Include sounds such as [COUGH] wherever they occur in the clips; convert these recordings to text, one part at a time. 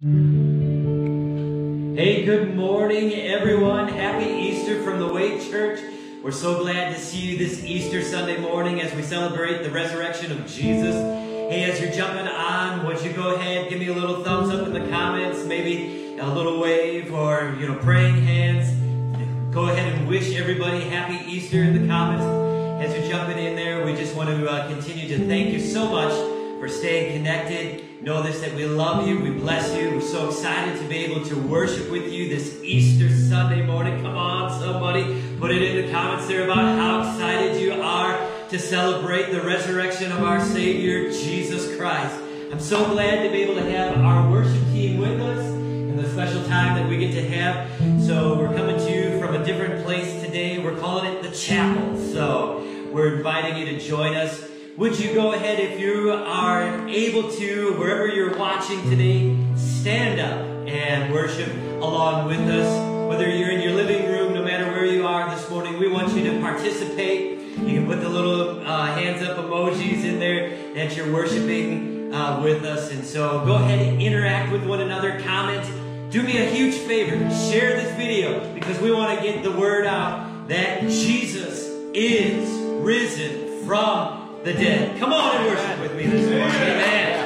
Hey, good morning, everyone. Happy Easter from the Way Church. We're so glad to see you this Easter Sunday morning as we celebrate the resurrection of Jesus. Hey, as you're jumping on, would you go ahead, give me a little thumbs up in the comments, maybe a little wave or, you know, praying hands. Go ahead and wish everybody happy Easter in the comments. As you're jumping in there, we just want to uh, continue to thank you so much for staying connected Know this that we love you, we bless you. We're so excited to be able to worship with you this Easter Sunday morning. Come on, somebody, put it in the comments there about how excited you are to celebrate the resurrection of our Savior, Jesus Christ. I'm so glad to be able to have our worship team with us and the special time that we get to have. So we're coming to you from a different place today. We're calling it the chapel. So we're inviting you to join us would you go ahead, if you are able to, wherever you're watching today, stand up and worship along with us. Whether you're in your living room, no matter where you are this morning, we want you to participate. You can put the little uh, hands up emojis in there that you're worshiping uh, with us. And so go ahead and interact with one another, comment. Do me a huge favor, share this video because we want to get the word out that Jesus is risen from the dead. Come on and worship with me this morning. Amen.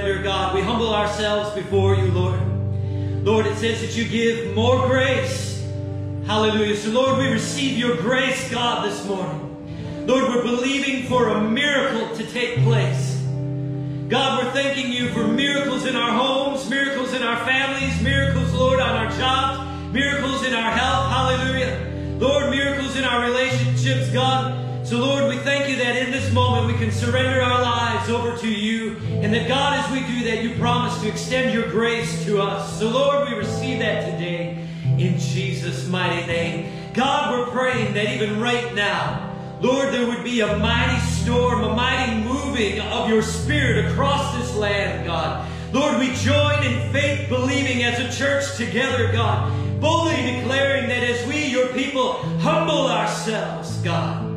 Surrender, God, we humble ourselves before you, Lord. Lord, it says that you give more grace. Hallelujah. So, Lord, we receive your grace, God, this morning. Lord, we're believing for a miracle to take place. God, we're thanking you for miracles in our homes, miracles in our families, miracles, Lord, on our jobs, miracles in our health. Hallelujah. Lord, miracles in our relationships, God. So, Lord, we thank you that in this moment we can surrender our lives over to you. And that, God, as we do that, you promise to extend your grace to us. So, Lord, we receive that today in Jesus' mighty name. God, we're praying that even right now, Lord, there would be a mighty storm, a mighty moving of your spirit across this land, God. Lord, we join in faith believing as a church together, God, boldly declaring that as we, your people, humble ourselves, God.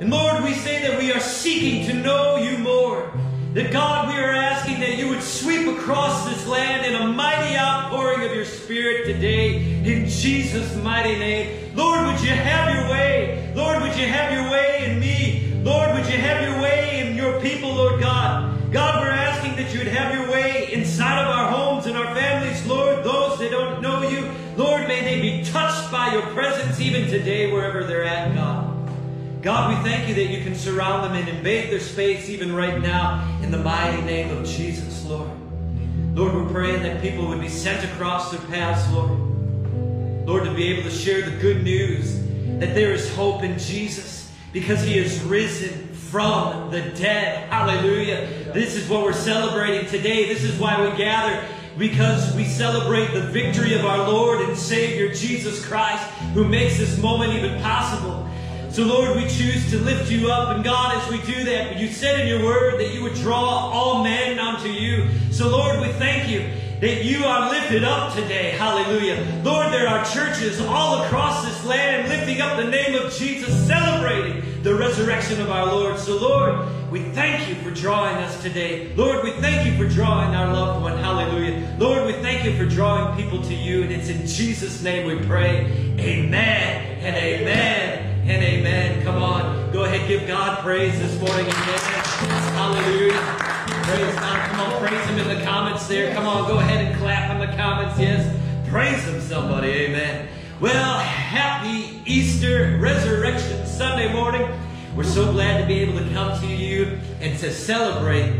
And Lord, we say that we are seeking to know you more. That God, we are asking that you would sweep across this land in a mighty outpouring of your Spirit today in Jesus' mighty name. Lord, would you have your way? Lord, would you have your way in me? Lord, would you have your way in your people, Lord God? God, we're asking that you would have your way inside of our homes and our families, Lord. Those that don't know you, Lord, may they be touched by your presence even today, wherever they're at, God. God, we thank you that you can surround them and invade their space even right now in the mighty name of Jesus, Lord. Lord, we're praying that people would be sent across their paths, Lord. Lord, to be able to share the good news that there is hope in Jesus because he is risen from the dead. Hallelujah. This is what we're celebrating today. This is why we gather because we celebrate the victory of our Lord and Savior Jesus Christ who makes this moment even possible. So, Lord, we choose to lift you up. And God, as we do that, you said in your word that you would draw all men unto you. So, Lord, we thank you that you are lifted up today. Hallelujah. Lord, there are churches all across this land lifting up the name of Jesus, celebrating the resurrection of our Lord. So, Lord, we thank you for drawing us today. Lord, we thank you for drawing our loved one. Hallelujah. Lord, we thank you for drawing people to you. And it's in Jesus' name we pray. Amen and amen and amen. Come on, go ahead, give God praise this morning. Amen. Hallelujah. Praise God. Come on, praise Him in the comments there. Come on, go ahead and clap in the comments. Yes, praise Him, somebody. Amen. Well, happy Easter Resurrection Sunday morning. We're so glad to be able to come to you and to celebrate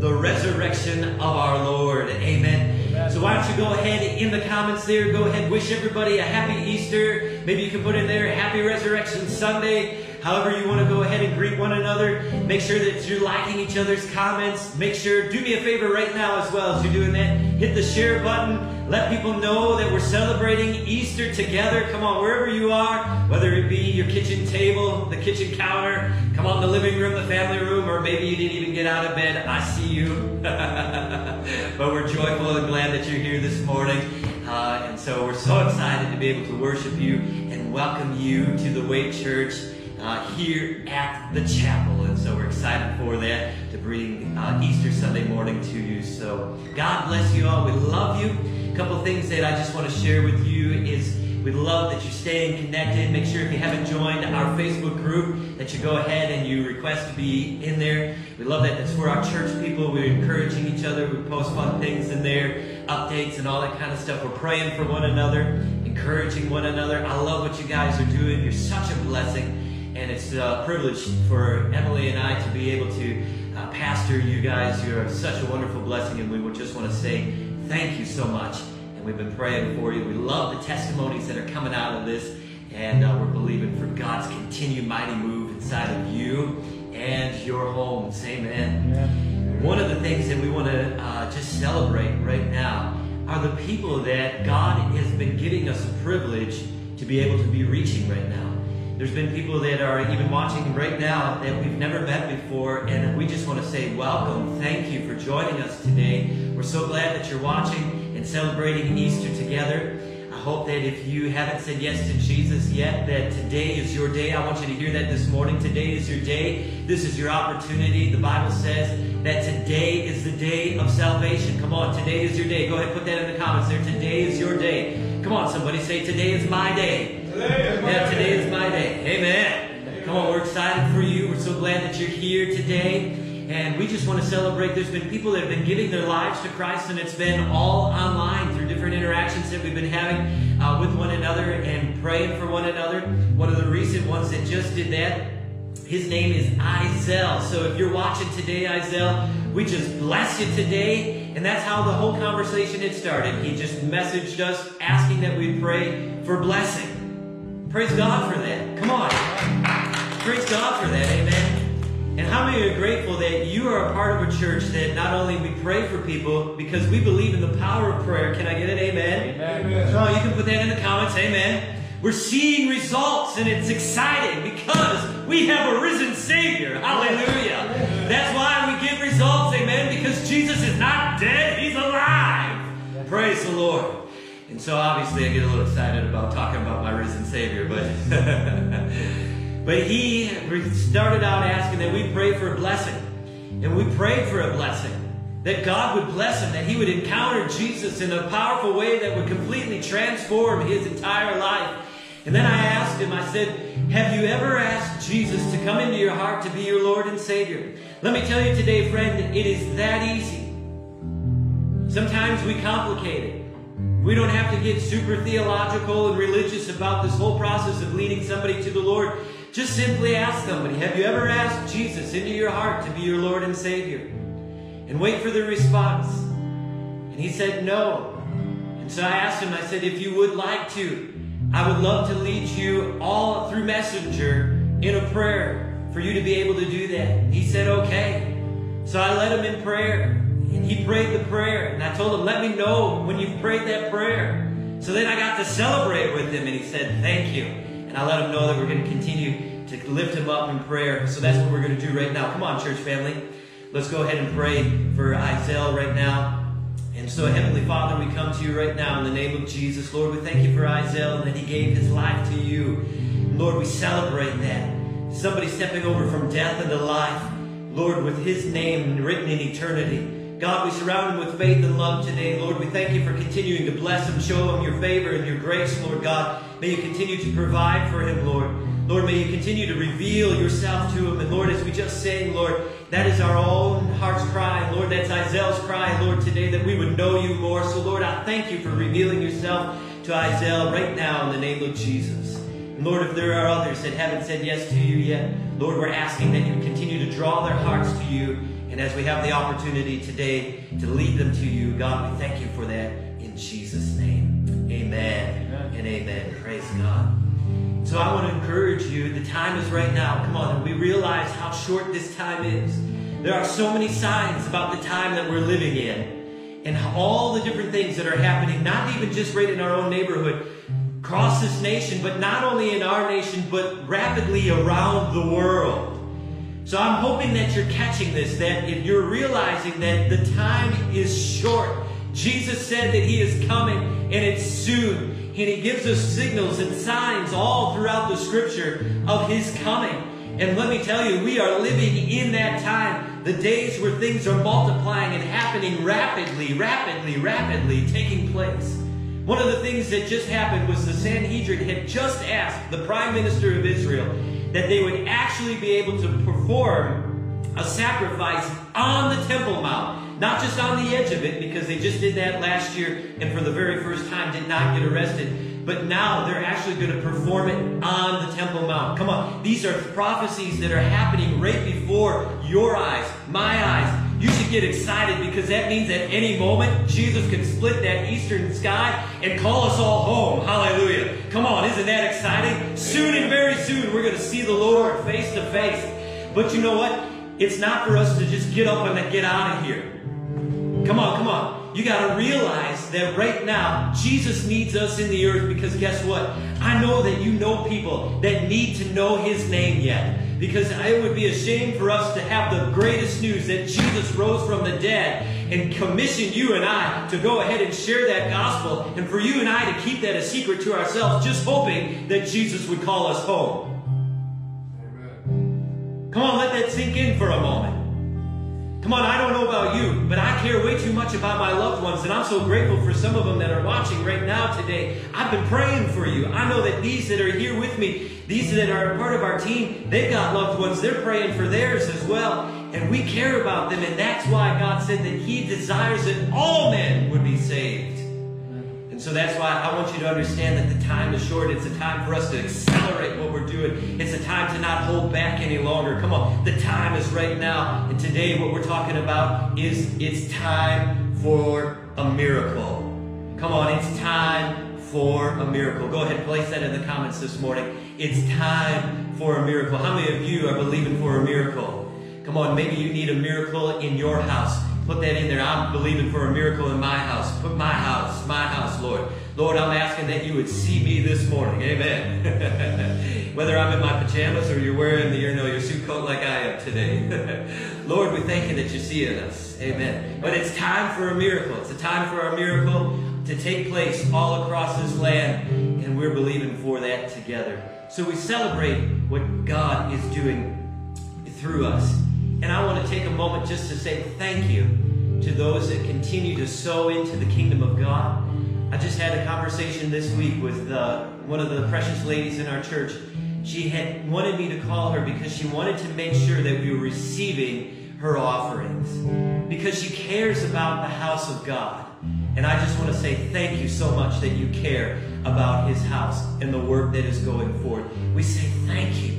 the resurrection of our Lord. Amen. Uh, so why don't you go ahead in the comments there, go ahead, wish everybody a happy Easter. Maybe you can put in there, happy Resurrection Sunday. However you want to go ahead and greet one another. Make sure that you're liking each other's comments. Make sure, do me a favor right now as well as you're doing that. Hit the share button. Let people know that we're celebrating Easter together. Come on, wherever you are, whether it be your kitchen table, the kitchen counter, come on, the living room, the family room, or maybe you didn't even get out of bed. I see you. [LAUGHS] but we're joyful and glad that you're here this morning. Uh, and so we're so excited to be able to worship you and welcome you to the Way Church uh, here at the chapel. And so we're excited for that bring uh, Easter Sunday morning to you. So God bless you all. We love you. A couple things that I just want to share with you is we love that you're staying connected. Make sure if you haven't joined our Facebook group that you go ahead and you request to be in there. We love that. That's for our church people. We're encouraging each other. We post fun things in there, updates and all that kind of stuff. We're praying for one another, encouraging one another. I love what you guys are doing. You're such a blessing. And it's a privilege for Emily and I to be able to uh, pastor you guys. You're such a wonderful blessing, and we would just want to say thank you so much. And we've been praying for you. We love the testimonies that are coming out of this, and uh, we're believing for God's continued mighty move inside of you and your homes. Amen. Yeah. One of the things that we want to uh, just celebrate right now are the people that God has been giving us a privilege to be able to be reaching right now. There's been people that are even watching right now that we've never met before, and we just want to say welcome. Thank you for joining us today. We're so glad that you're watching and celebrating Easter together. I hope that if you haven't said yes to Jesus yet, that today is your day. I want you to hear that this morning. Today is your day. This is your opportunity. The Bible says that today is the day of salvation. Come on, today is your day. Go ahead, put that in the comments there. Today is your day. Come on, somebody say, Today is my day. Yeah, today is my day. Amen. Come on, we're excited for you. We're so glad that you're here today. And we just want to celebrate. There's been people that have been giving their lives to Christ, and it's been all online through different interactions that we've been having uh, with one another and praying for one another. One of the recent ones that just did that, his name is Izel. So if you're watching today, Izel, we just bless you today. And that's how the whole conversation had started. He just messaged us asking that we pray for blessing. Praise God for that. Come on. Praise God for that. Amen. And how many are grateful that you are a part of a church that not only we pray for people because we believe in the power of prayer. Can I get an amen? Amen. Come on, you can put that in the comments. Amen. We're seeing results and it's exciting because we have a risen Savior. Hallelujah. That's why we get results. Amen. Because Jesus is not dead. He's alive. Praise the Lord. And so obviously I get a little excited about talking about my risen Savior, but [LAUGHS] but he started out asking that we pray for a blessing. And we prayed for a blessing. That God would bless him, that he would encounter Jesus in a powerful way that would completely transform his entire life. And then I asked him, I said, Have you ever asked Jesus to come into your heart to be your Lord and Savior? Let me tell you today, friend, it is that easy. Sometimes we complicate it. We don't have to get super theological and religious about this whole process of leading somebody to the Lord. Just simply ask somebody, have you ever asked Jesus into your heart to be your Lord and Savior? And wait for the response. And he said no. And so I asked him, I said, if you would like to, I would love to lead you all through Messenger in a prayer for you to be able to do that. He said, okay. So I led him in prayer. And he prayed the prayer. And I told him, let me know when you've prayed that prayer. So then I got to celebrate with him. And he said, thank you. And I let him know that we're going to continue to lift him up in prayer. So that's what we're going to do right now. Come on, church family. Let's go ahead and pray for Izel right now. And so, Heavenly Father, we come to you right now in the name of Jesus. Lord, we thank you for and that he gave his life to you. Lord, we celebrate that. Somebody stepping over from death into life. Lord, with his name written in eternity. God, we surround him with faith and love today. Lord, we thank you for continuing to bless him, show him your favor and your grace, Lord God. May you continue to provide for him, Lord. Lord, may you continue to reveal yourself to him. And Lord, as we just sang, Lord, that is our own heart's cry. Lord, that's Izel's cry, Lord, today that we would know you more. So, Lord, I thank you for revealing yourself to Izel right now in the name of Jesus. And Lord, if there are others that haven't said yes to you yet, Lord, we're asking that you continue to draw their hearts to you and as we have the opportunity today to lead them to you, God, we thank you for that in Jesus' name. Amen, amen. and amen. Praise God. So I want to encourage you, the time is right now. Come on, we realize how short this time is. There are so many signs about the time that we're living in and all the different things that are happening, not even just right in our own neighborhood, across this nation, but not only in our nation, but rapidly around the world. So I'm hoping that you're catching this, that if you're realizing that the time is short. Jesus said that he is coming and it's soon. And he gives us signals and signs all throughout the scripture of his coming. And let me tell you, we are living in that time, the days where things are multiplying and happening rapidly, rapidly, rapidly taking place. One of the things that just happened was the Sanhedrin had just asked the prime minister of Israel that they would actually be able to perform a sacrifice on the Temple Mount. Not just on the edge of it, because they just did that last year and for the very first time did not get arrested. But now they're actually going to perform it on the Temple Mount. Come on. These are prophecies that are happening right before your eyes, my eyes. You should get excited because that means at any moment Jesus can split that eastern sky and call us all home. Hallelujah. Come on, isn't that exciting? Soon and very soon we're going to see the Lord face to face. But you know what? It's not for us to just get up and get out of here. Come on, come on. You got to realize that right now, Jesus needs us in the earth because guess what? I know that you know people that need to know his name yet. Because it would be a shame for us to have the greatest news that Jesus rose from the dead and commission you and I to go ahead and share that gospel and for you and I to keep that a secret to ourselves, just hoping that Jesus would call us home. Amen. Come on, let that sink in for a moment. Come on, I don't know about you, but I care way too much about my loved ones, and I'm so grateful for some of them that are watching right now today. I've been praying for you. I know that these that are here with me, these that are part of our team, they've got loved ones. They're praying for theirs as well. And we care about them, and that's why God said that He desires that all men would be saved. And so that's why I want you to understand that the time is short. It's a time for us to accelerate what we're doing. It's a time to not hold back any longer. Come on, the time is right now. And today what we're talking about is it's time for a miracle. Come on, it's time for a miracle. Go ahead, place that in the comments this morning. It's time for a miracle. How many of you are believing for a miracle? Come on, maybe you need a miracle in your house. Put that in there. I'm believing for a miracle in my house. Put my house, my house, Lord. Lord, I'm asking that you would see me this morning. Amen. [LAUGHS] Whether I'm in my pajamas or you're wearing the, you know, your suit coat like I am today. [LAUGHS] Lord, we thank you that you're seeing us. Amen. But it's time for a miracle. It's a time for our miracle to take place all across this land, and we're believing for that together. So we celebrate what God is doing through us. And I want to take a moment just to say thank you to those that continue to sow into the kingdom of God. I just had a conversation this week with uh, one of the precious ladies in our church. She had wanted me to call her because she wanted to make sure that we were receiving her offerings because she cares about the house of God. And I just want to say thank you so much that you care about his house and the work that is going forward. We say thank you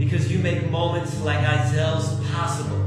because you make moments like Izel's possible.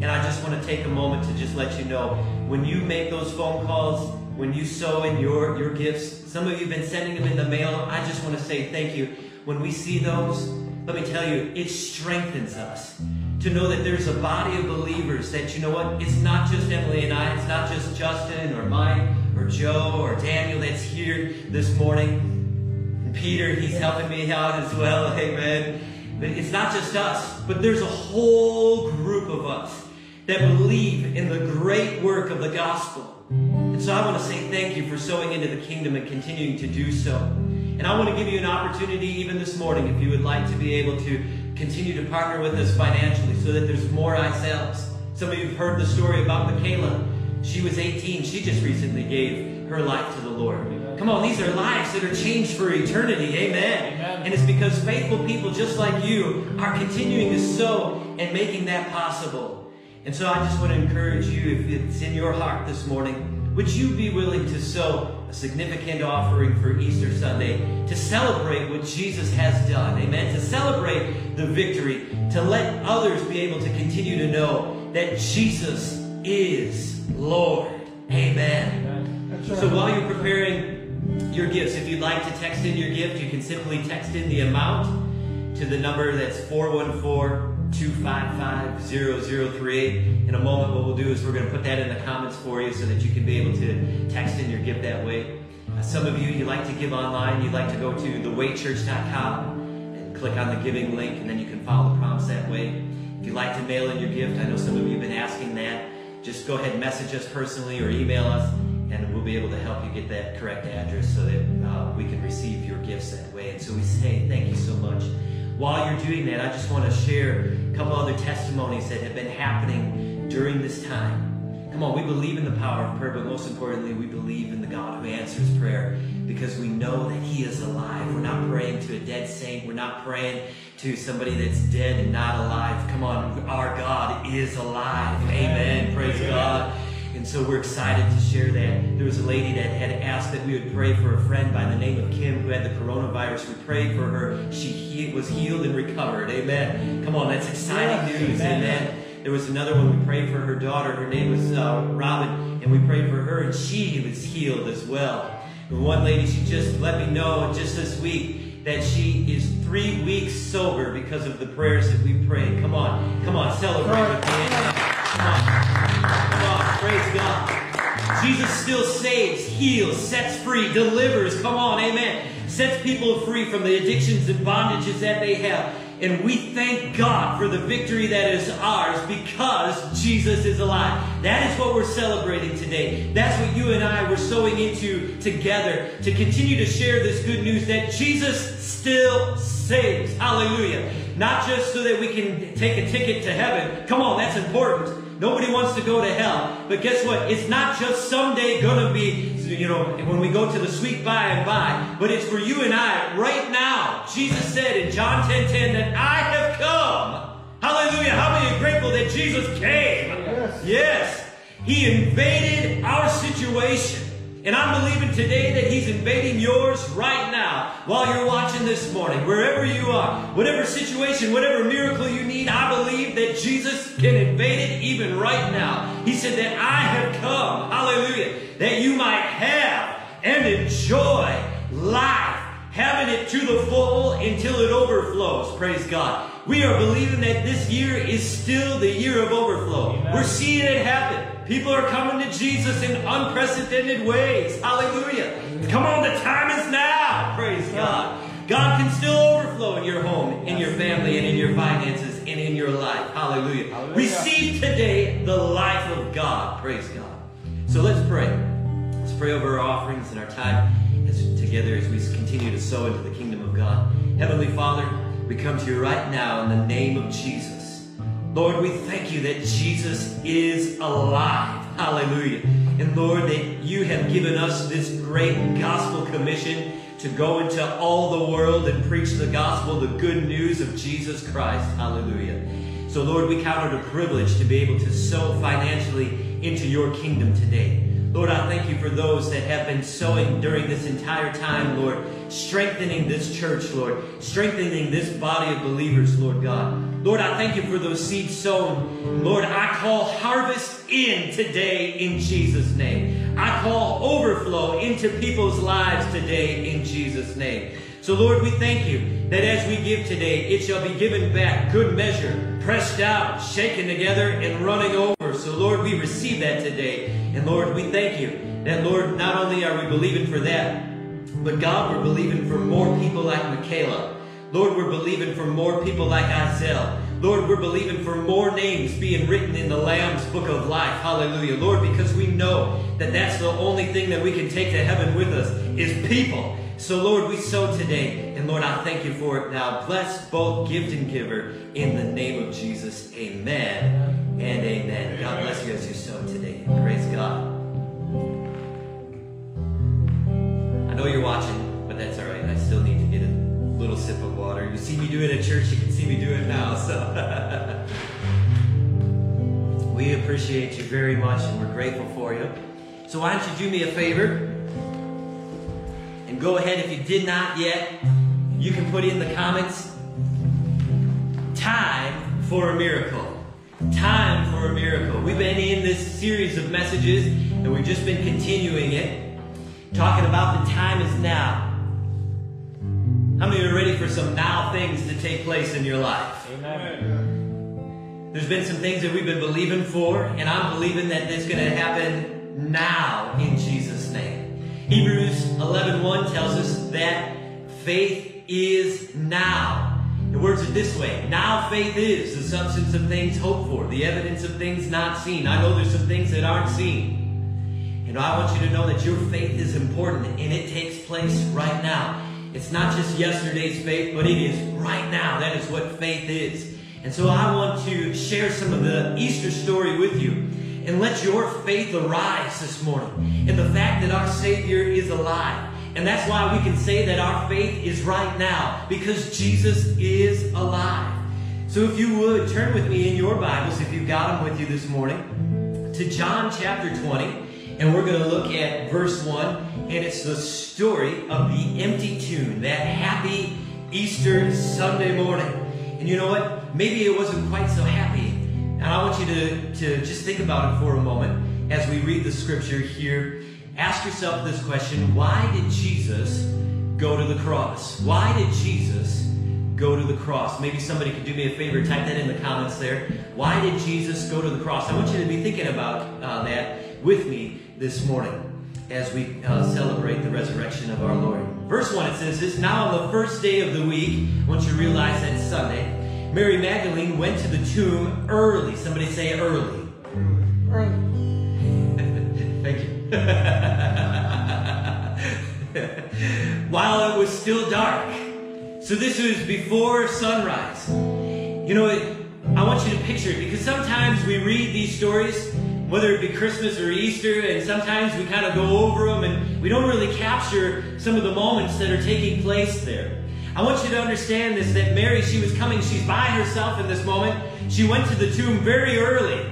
And I just want to take a moment to just let you know, when you make those phone calls, when you sow in your, your gifts, some of you have been sending them in the mail, I just want to say thank you. When we see those, let me tell you, it strengthens us to know that there's a body of believers that, you know what, it's not just Emily and I, it's not just Justin or Mike or Joe or Daniel that's here this morning. Peter, he's helping me out as well, [LAUGHS] amen. It's not just us, but there's a whole group of us that believe in the great work of the gospel. And so I want to say thank you for sowing into the kingdom and continuing to do so. And I want to give you an opportunity even this morning if you would like to be able to continue to partner with us financially so that there's more ourselves. Some of you have heard the story about Michaela. She was 18. She just recently gave her life to the Lord. Come on, these are lives that are changed for eternity. Amen. Amen. And it's because faithful people just like you are continuing to sow and making that possible. And so I just want to encourage you, if it's in your heart this morning, would you be willing to sow a significant offering for Easter Sunday to celebrate what Jesus has done? Amen. To celebrate the victory, to let others be able to continue to know that Jesus is Lord. Amen. Amen. Right. So while you're preparing your gifts. If you'd like to text in your gift, you can simply text in the amount to the number that's 414-255-0038. In a moment, what we'll do is we're going to put that in the comments for you so that you can be able to text in your gift that way. Uh, some of you, you like to give online. You'd like to go to thewaychurch.com and click on the giving link, and then you can follow the prompts that way. If you'd like to mail in your gift, I know some of you have been asking that. Just go ahead and message us personally or email us and we'll be able to help you get that correct address so that uh, we can receive your gifts that way. And so we say thank you so much. While you're doing that, I just want to share a couple other testimonies that have been happening during this time. Come on, we believe in the power of prayer, but most importantly, we believe in the God who answers prayer because we know that He is alive. We're not praying to a dead saint. We're not praying to somebody that's dead and not alive. Come on, our God is alive. Amen. Praise God. And so we're excited to share that. There was a lady that had asked that we would pray for a friend by the name of Kim who had the coronavirus. We prayed for her. She he was healed and recovered. Amen. Come on, that's exciting news. Amen. There was another one we prayed for her daughter. Her name was uh, Robin, and we prayed for her, and she was healed as well. And one lady, she just let me know just this week that she is three weeks sober because of the prayers that we prayed. Come on, come on, celebrate with me. Come on. Come on, praise God. Jesus still saves, heals, sets free, delivers. Come on, amen. Sets people free from the addictions and bondages that they have. And we thank God for the victory that is ours because Jesus is alive. That is what we're celebrating today. That's what you and I were sowing into together to continue to share this good news that Jesus still saves. Hallelujah. Not just so that we can take a ticket to heaven. Come on, that's important. Nobody wants to go to hell. But guess what? It's not just someday going to be, you know, when we go to the sweet by and by, but it's for you and I right now. Jesus said in John 10 10 that I have come. Hallelujah. How many are grateful that Jesus came? Yes. yes. He invaded our situation. And I'm believing today that He's invading yours right now while you're watching this morning, wherever you are, whatever situation, whatever miracle you need, I believe that Jesus can invade it even right now. He said that I have come, hallelujah, that you might have and enjoy life, having it to the full until it overflows. Praise God. We are believing that this year is still the year of overflow. Amen. We're seeing it happen. People are coming to Jesus in unprecedented ways. Hallelujah. Come on, the time is now. Praise God. God can still overflow in your home, in your family, and in your finances, and in your life. Hallelujah. Hallelujah. Receive today the life of God. Praise God. So let's pray. Let's pray over our offerings and our time as, together as we continue to sow into the kingdom of God. Heavenly Father, we come to you right now in the name of Jesus. Lord, we thank you that Jesus is alive. Hallelujah. And Lord, that you have given us this great gospel commission to go into all the world and preach the gospel, the good news of Jesus Christ. Hallelujah. So, Lord, we count it a privilege to be able to sow financially into your kingdom today. Lord, I thank you for those that have been sowing during this entire time, Lord, strengthening this church, Lord, strengthening this body of believers, Lord God. Lord, I thank you for those seeds sown. Lord, I call harvest in today in Jesus' name. I call overflow into people's lives today in Jesus' name. So, Lord, we thank you that as we give today, it shall be given back, good measure, pressed out, shaken together, and running over. So, Lord, we receive that today. And, Lord, we thank you that, Lord, not only are we believing for that, but God, we're believing for more people like Michaela. Lord, we're believing for more people like Isaiah. Lord, we're believing for more names being written in the Lamb's book of life. Hallelujah. Lord, because we know that that's the only thing that we can take to heaven with us is people. So, Lord, we sow today. And Lord, I thank you for it now. Bless both gift and giver in the name of Jesus. Amen and amen. God bless you as you sow today. Praise God. I know you're watching, but that's all right. I still need to get a little sip of water. You see me do it at church, you can see me do it now. So [LAUGHS] we appreciate you very much and we're grateful for you. So why don't you do me a favor and go ahead if you did not yet, you can put in the comments time for a miracle. Time for a miracle. We've been in this series of messages and we've just been continuing it, talking about the time is now. How many are ready for some now things to take place in your life? Amen. There's been some things that we've been believing for, and I'm believing that it's going to happen now in Jesus' name. Hebrews 11.1 tells us that faith is now. The words are this way. Now faith is the substance of things hoped for, the evidence of things not seen. I know there's some things that aren't seen. And I want you to know that your faith is important and it takes place right now. It's not just yesterday's faith, but it is right now. That is what faith is. And so I want to share some of the Easter story with you and let your faith arise this morning in the fact that our Savior is alive. And that's why we can say that our faith is right now because Jesus is alive. So if you would, turn with me in your Bibles, if you've got them with you this morning, to John chapter 20. And we're going to look at verse 1, and it's the story of the empty tomb, that happy Easter Sunday morning. And you know what? Maybe it wasn't quite so happy. And I want you to, to just think about it for a moment as we read the scripture here. Ask yourself this question Why did Jesus go to the cross? Why did Jesus go to the cross? Maybe somebody could do me a favor, type that in the comments there. Why did Jesus go to the cross? I want you to be thinking about uh, that with me this morning as we uh, celebrate the resurrection of our Lord. Verse 1 it says this Now on the first day of the week, once you realize that's Sunday, Mary Magdalene went to the tomb early. Somebody say early. Early. [LAUGHS] Thank you. [LAUGHS] While it was still dark. So this was before sunrise. You know, I want you to picture it because sometimes we read these stories, whether it be Christmas or Easter, and sometimes we kind of go over them and we don't really capture some of the moments that are taking place there. I want you to understand this that Mary, she was coming, she's by herself in this moment. She went to the tomb very early.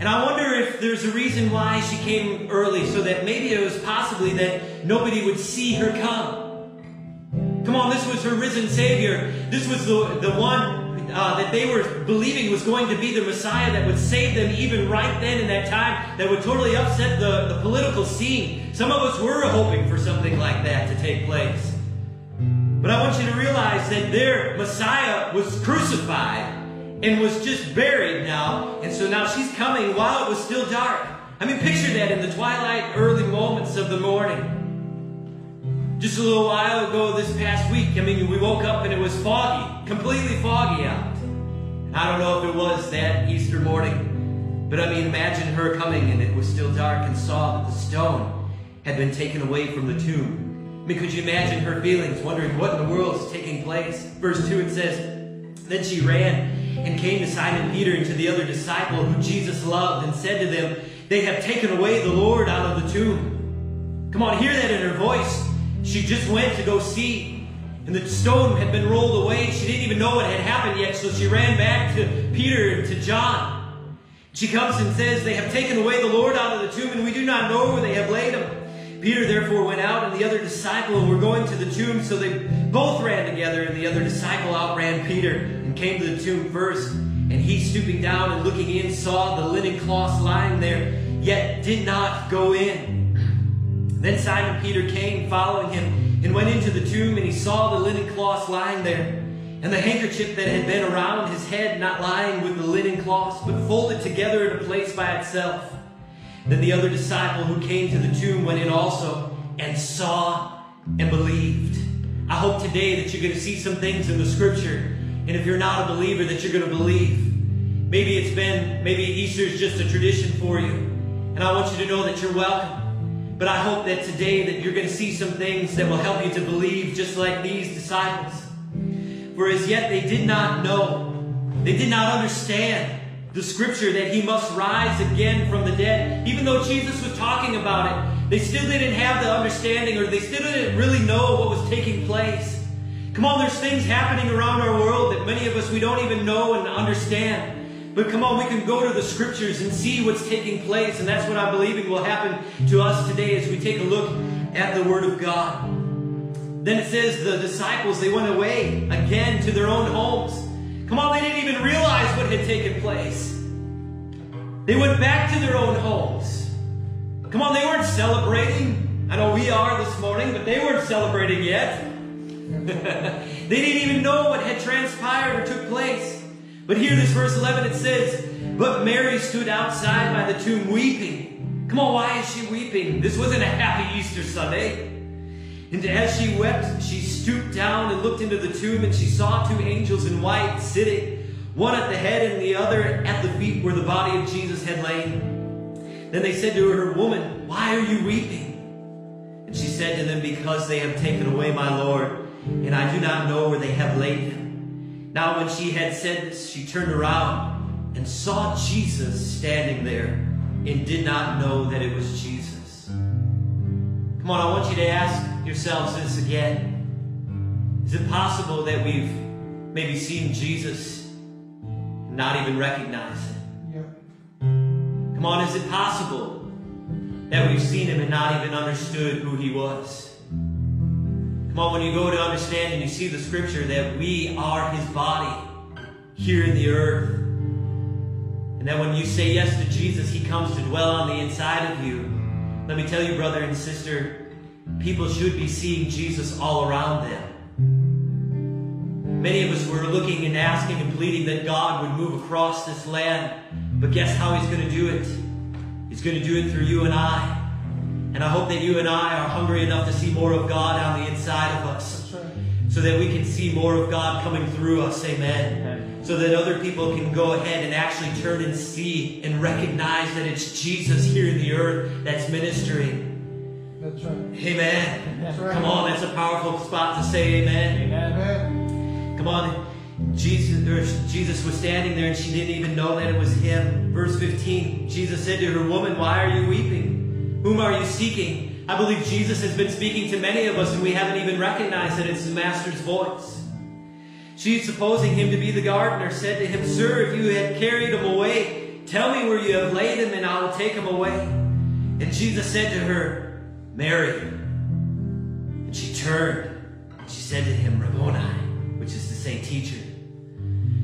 And I wonder if there's a reason why she came early, so that maybe it was possibly that nobody would see her come. Come on, this was her risen Savior. This was the, the one uh, that they were believing was going to be the Messiah that would save them even right then in that time, that would totally upset the, the political scene. Some of us were hoping for something like that to take place. But I want you to realize that their Messiah was crucified and was just buried now. And so now she's coming while it was still dark. I mean, picture that in the twilight, early moments of the morning. Just a little while ago this past week, I mean, we woke up and it was foggy, completely foggy out. I don't know if it was that Easter morning, but I mean, imagine her coming and it was still dark and saw that the stone had been taken away from the tomb. I mean, could you imagine her feelings, wondering what in the world is taking place? Verse 2 it says, Then she ran and came to Simon Peter and to the other disciple who Jesus loved and said to them, They have taken away the Lord out of the tomb. Come on, hear that in her voice. She just went to go see. And the stone had been rolled away. She didn't even know what had happened yet, so she ran back to Peter and to John. She comes and says, They have taken away the Lord out of the tomb, and we do not know where they have laid him. Peter therefore went out, and the other disciple were going to the tomb, so they both ran together, and the other disciple outran Peter and came to the tomb first. And he, stooping down and looking in, saw the linen cloths lying there, yet did not go in. Then Simon Peter came following him and went into the tomb and he saw the linen cloths lying there and the handkerchief that had been around his head not lying with the linen cloths but folded together in a place by itself. Then the other disciple who came to the tomb went in also and saw and believed. I hope today that you're going to see some things in the scripture and if you're not a believer that you're going to believe. Maybe it's been, maybe Easter's just a tradition for you. And I want you to know that you're welcome. But I hope that today that you're going to see some things that will help you to believe just like these disciples. For as yet they did not know, they did not understand the scripture that he must rise again from the dead. Even though Jesus was talking about it, they still didn't have the understanding or they still didn't really know what was taking place. Come on, there's things happening around our world that many of us we don't even know and understand. But come on, we can go to the scriptures and see what's taking place. And that's what I'm believing will happen to us today as we take a look at the Word of God. Then it says the disciples, they went away again to their own homes. Come on, they didn't even realize what had taken place. They went back to their own homes. Come on, they weren't celebrating. I know we are this morning, but they weren't celebrating yet. [LAUGHS] they didn't even know what had transpired or took place. But here, this verse 11, it says, But Mary stood outside by the tomb weeping. Come on, why is she weeping? This wasn't a happy Easter Sunday. And as she wept, she stooped down and looked into the tomb, and she saw two angels in white sitting, one at the head and the other at the feet where the body of Jesus had lain. Then they said to her, Woman, why are you weeping? And she said to them, Because they have taken away my Lord, and I do not know where they have laid him. Now, when she had said this, she turned around and saw Jesus standing there and did not know that it was Jesus. Come on, I want you to ask yourselves this again. Is it possible that we've maybe seen Jesus and not even recognize him? Yeah. Come on, is it possible that we've seen him and not even understood who he was? Come on, when you go to understand and you see the scripture that we are his body here in the earth. And that when you say yes to Jesus, he comes to dwell on the inside of you. Let me tell you, brother and sister, people should be seeing Jesus all around them. Many of us were looking and asking and pleading that God would move across this land. But guess how he's going to do it? He's going to do it through you and I. And I hope that you and I are hungry enough to see more of God on the inside of us. Right. So that we can see more of God coming through us. Amen. So that other people can go ahead and actually turn and see and recognize that it's Jesus here in the earth that's ministering. That's right. Amen. That's right. Come on, that's a powerful spot to say amen. Amen. Amen. Come on. Jesus, or Jesus was standing there and she didn't even know that it was him. Verse 15, Jesus said to her, Woman, why are you weeping? Whom are you seeking? I believe Jesus has been speaking to many of us and we haven't even recognized that it's the Master's voice. She, supposing him to be the gardener, said to him, Sir, if you had carried him away, tell me where you have laid him and I will take him away. And Jesus said to her, Mary. And she turned and she said to him, Rabboni, which is to say, teacher.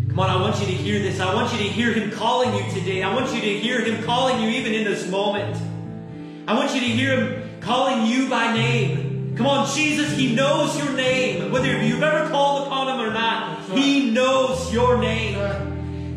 Come on, I want you to hear this. I want you to hear him calling you today. I want you to hear him calling you even in this moment. I want you to hear him calling you by name. Come on, Jesus, he knows your name. Whether you've ever called upon him or not, he knows your name. Right.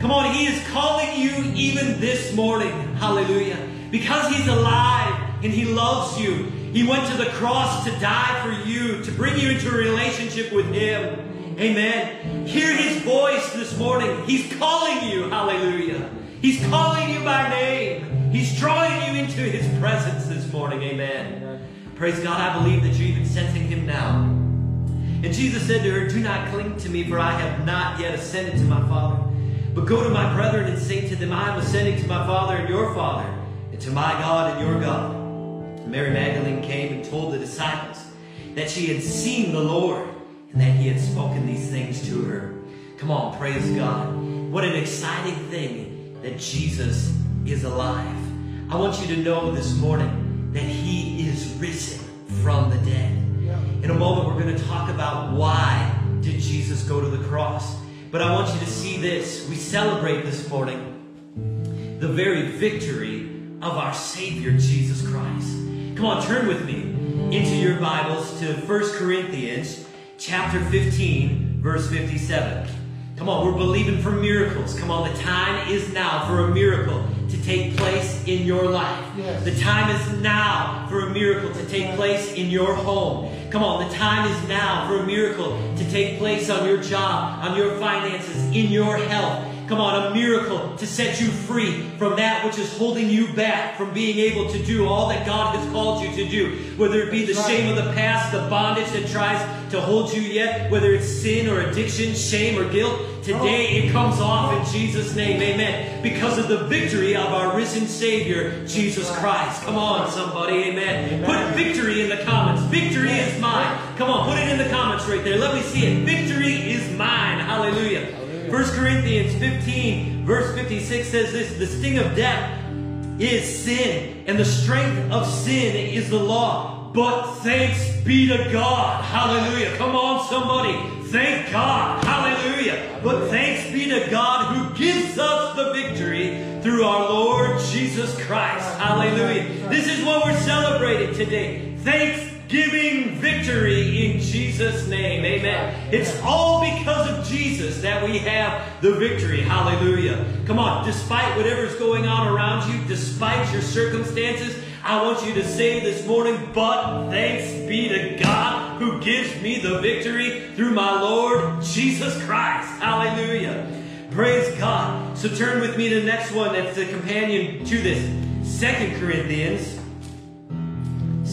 Come on, He is calling you even this morning. Hallelujah. Because He's alive and He loves you. He went to the cross to die for you, to bring you into a relationship with Him. Amen. Hear His voice this morning. He's calling you. Hallelujah. He's calling you by name. He's drawing you into His presence this morning. Amen. Praise God. I believe that you're even sensing Him now. And Jesus said to her, Do not cling to me, for I have not yet ascended to my Father. But go to my brethren and say to them, I am ascending to my Father and your Father, and to my God and your God. Mary Magdalene came and told the disciples that she had seen the Lord and that he had spoken these things to her. Come on, praise God. What an exciting thing that Jesus is alive. I want you to know this morning that he is risen from the dead. In a moment, we're going to talk about why did Jesus go to the cross. But I want you to see this. We celebrate this morning the very victory of our Savior, Jesus Christ. Come on, turn with me into your Bibles to 1 Corinthians chapter 15, verse 57. Come on, we're believing for miracles. Come on, the time is now for a miracle to take place in your life. Yes. The time is now for a miracle to take place in your home. Come on, the time is now for a miracle to take place on your job, on your finances, in your health. Come on, a miracle to set you free from that which is holding you back from being able to do all that God has called you to do. Whether it be the shame of the past, the bondage that tries to hold you yet, whether it's sin or addiction, shame or guilt, today oh. it comes off in Jesus' name. Amen. Because of the victory of our risen Savior, Jesus Christ. Come on, somebody. Amen. Put victory in the comments. Victory is mine. Come on, put it in the comments right there. Let me see it. Victory is mine. Hallelujah. 1 Corinthians 15, verse 56 says this The sting of death is sin, and the strength of sin is the law. But thanks be to God. Hallelujah. Come on, somebody. Thank God. Hallelujah. But thanks be to God who gives us the victory through our Lord Jesus Christ. Hallelujah. This is what we're celebrating today. Thanksgiving victory in Jesus' name. Amen. It's all because of Jesus that we have the victory. Hallelujah. Come on, despite whatever's going on around you, despite your circumstances, I want you to say this morning, but thanks be to God who gives me the victory through my Lord Jesus Christ. Hallelujah. Praise God. So turn with me to the next one that's the companion to this. Second Corinthians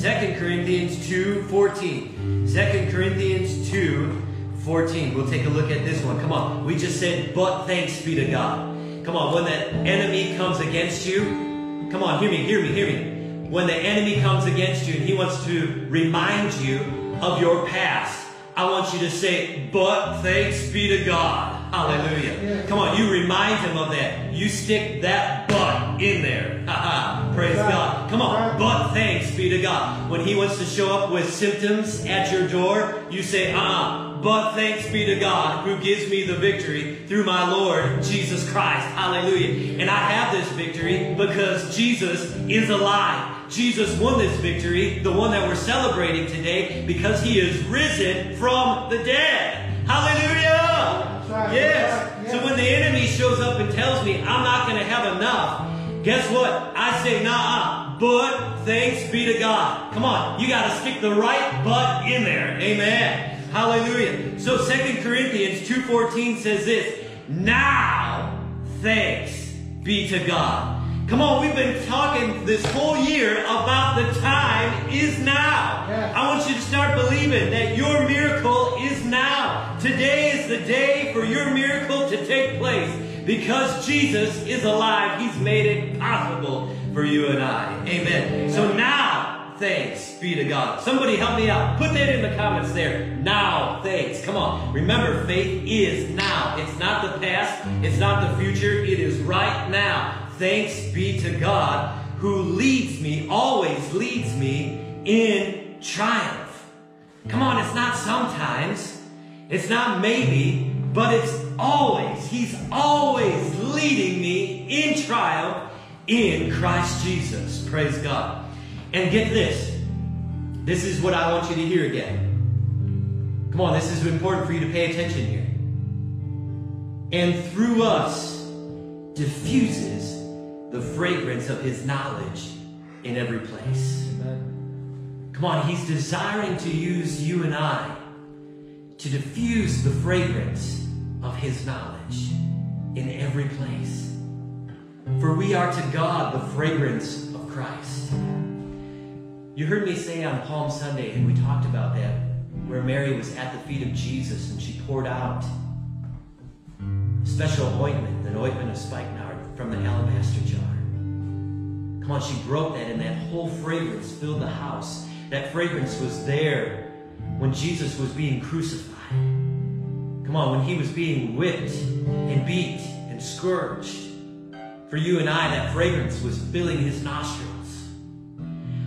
2 Corinthians 2 14. 2 Corinthians 2 14. We'll take a look at this one. Come on. We just said, but thanks be to God. Come on. When the enemy comes against you, come on, hear me, hear me, hear me. When the enemy comes against you and he wants to remind you of your past, I want you to say, but thanks be to God. Hallelujah. Yeah. Come on, you remind him of that. You stick that but in there. Ha ha. Praise Right. God. Come on. Right. But thanks be to God. When he wants to show up with symptoms at your door, you say, uh-uh. But thanks be to God who gives me the victory through my Lord Jesus Christ. Hallelujah. And I have this victory because Jesus is alive. Jesus won this victory, the one that we're celebrating today, because he is risen from the dead. Hallelujah. Right. Yes. So when the enemy shows up and tells me I'm not going to have enough, Guess what? I say nah, but thanks be to God. Come on, you got to stick the right but in there. Amen. Hallelujah. So 2 Corinthians 2.14 says this, Now thanks be to God. Come on, we've been talking this whole year about the time is now. Yeah. I want you to start believing that your miracle is now. Today is the day for your miracle to take place. Because Jesus is alive, He's made it possible for you and I. Amen. So now, thanks be to God. Somebody help me out. Put that in the comments there. Now, thanks. Come on. Remember, faith is now. It's not the past. It's not the future. It is right now. Thanks be to God who leads me, always leads me in triumph. Come on, it's not sometimes. It's not maybe, but it's always. He's always leading me in triumph in Christ Jesus. Praise God. And get this. This is what I want you to hear again. Come on, this is important for you to pay attention here. And through us diffuses the fragrance of his knowledge in every place. Amen. Come on, he's desiring to use you and I to diffuse the fragrance of his knowledge in every place. For we are to God the fragrance of Christ. You heard me say on Palm Sunday, and we talked about that, where Mary was at the feet of Jesus and she poured out special ointment, an ointment of spikenard from the alabaster jar. Come on, she broke that, and that whole fragrance filled the house. That fragrance was there when Jesus was being crucified. Come on, when he was being whipped and beat and scourged. For you and I, that fragrance was filling his nostrils.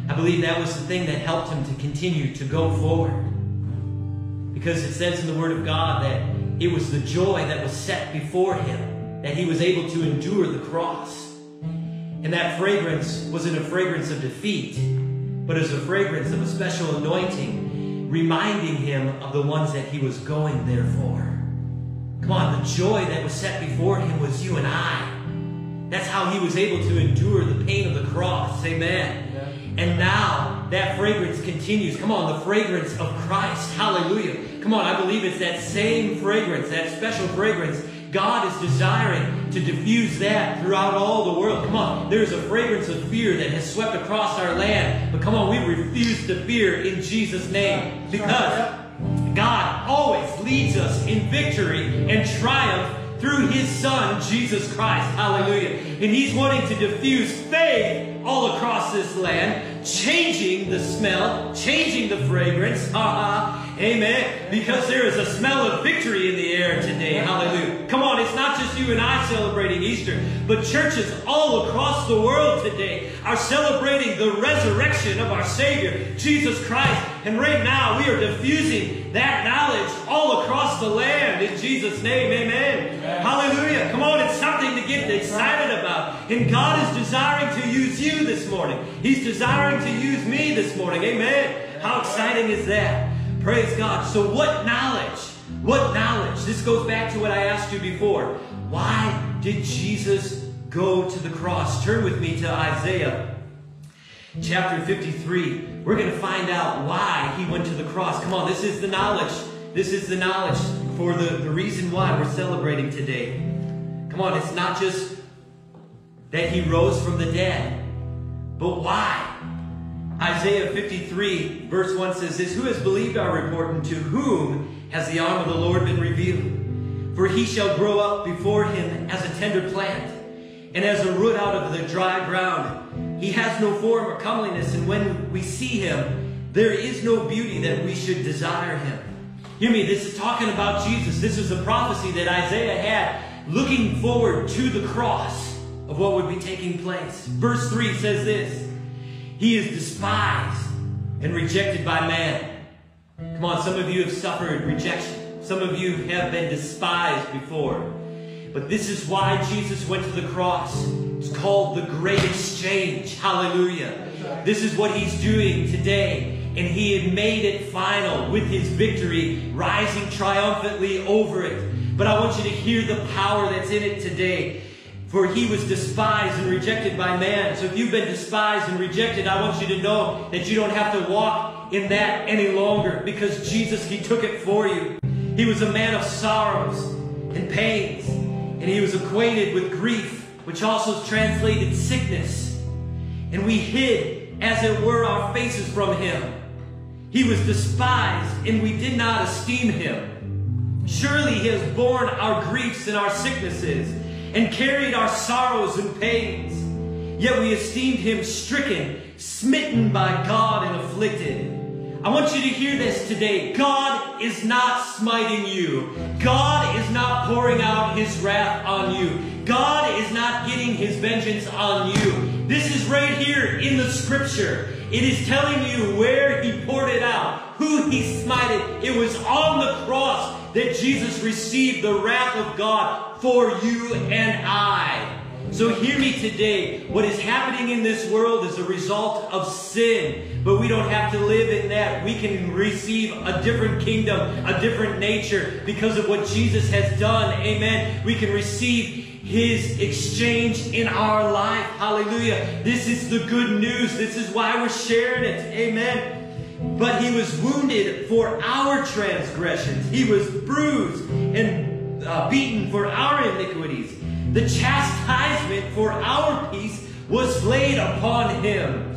I believe that was the thing that helped him to continue to go forward. Because it says in the Word of God that it was the joy that was set before him that he was able to endure the cross. And that fragrance wasn't a fragrance of defeat, but as a fragrance of a special anointing, reminding him of the ones that he was going there for. Come on, the joy that was set before him was you and I. That's how he was able to endure the pain of the cross. Amen. And now that fragrance continues. Come on, the fragrance of Christ. Hallelujah. Come on, I believe it's that same fragrance, that special fragrance. God is desiring to diffuse that throughout all the world. Come on, there's a fragrance of fear that has swept across our land. But come on, we refuse to fear in Jesus' name because God always leads us in victory and triumph through his son, Jesus Christ. Hallelujah. And he's wanting to diffuse faith all across this land, changing the smell, changing the fragrance. Ha ha. Amen. Because there is a smell of victory in the air today. Hallelujah. Come on, it's not just you and I celebrating Easter, but churches all across the world today are celebrating the resurrection of our Savior, Jesus Christ. And right now, we are diffusing that knowledge all across the land in Jesus' name. Amen. Hallelujah. Come on, it's something to get excited about. And God is desiring to use you this morning. He's desiring to use me this morning. Amen. How exciting is that? Praise God. So, what knowledge? What knowledge? This goes back to what I asked you before. Why did Jesus go to the cross? Turn with me to Isaiah chapter 53. We're going to find out why he went to the cross. Come on, this is the knowledge. This is the knowledge for the, the reason why we're celebrating today. Come on, it's not just that he rose from the dead, but why? Isaiah 53, verse 1 says this Who has believed our report, and to whom has the arm of the Lord been revealed? For he shall grow up before him as a tender plant, and as a root out of the dry ground. He has no form or comeliness, and when we see him, there is no beauty that we should desire him. Hear me, this is talking about Jesus. This is a prophecy that Isaiah had looking forward to the cross of what would be taking place. Verse 3 says this He is despised and rejected by man. Come on, some of you have suffered rejection. Some of you have been despised before. But this is why Jesus went to the cross. It's called the Great Exchange. Hallelujah. This is what he's doing today. And he had made it final with his victory, rising triumphantly over it. But I want you to hear the power that's in it today. For he was despised and rejected by man. So if you've been despised and rejected, I want you to know that you don't have to walk in that any longer because Jesus, he took it for you. He was a man of sorrows and pains, and he was acquainted with grief, which also translated sickness. And we hid, as it were, our faces from him. He was despised, and we did not esteem him. Surely he has borne our griefs and our sicknesses, and carried our sorrows and pains. Yet we esteemed him stricken, smitten by God, and afflicted. I want you to hear this today. God is not smiting you. God is not pouring out his wrath on you. God is not getting his vengeance on you. This is right here in the scripture. It is telling you where he poured it out, who he smited. It was on the cross that Jesus received the wrath of God for you and I. So hear me today. What is happening in this world is a result of sin. But we don't have to live in that. We can receive a different kingdom, a different nature because of what Jesus has done. Amen. We can receive his exchange in our life. Hallelujah. This is the good news. This is why we're sharing it. Amen. But he was wounded for our transgressions. He was bruised and uh, beaten for our iniquities. The chastisement for our peace was laid upon him.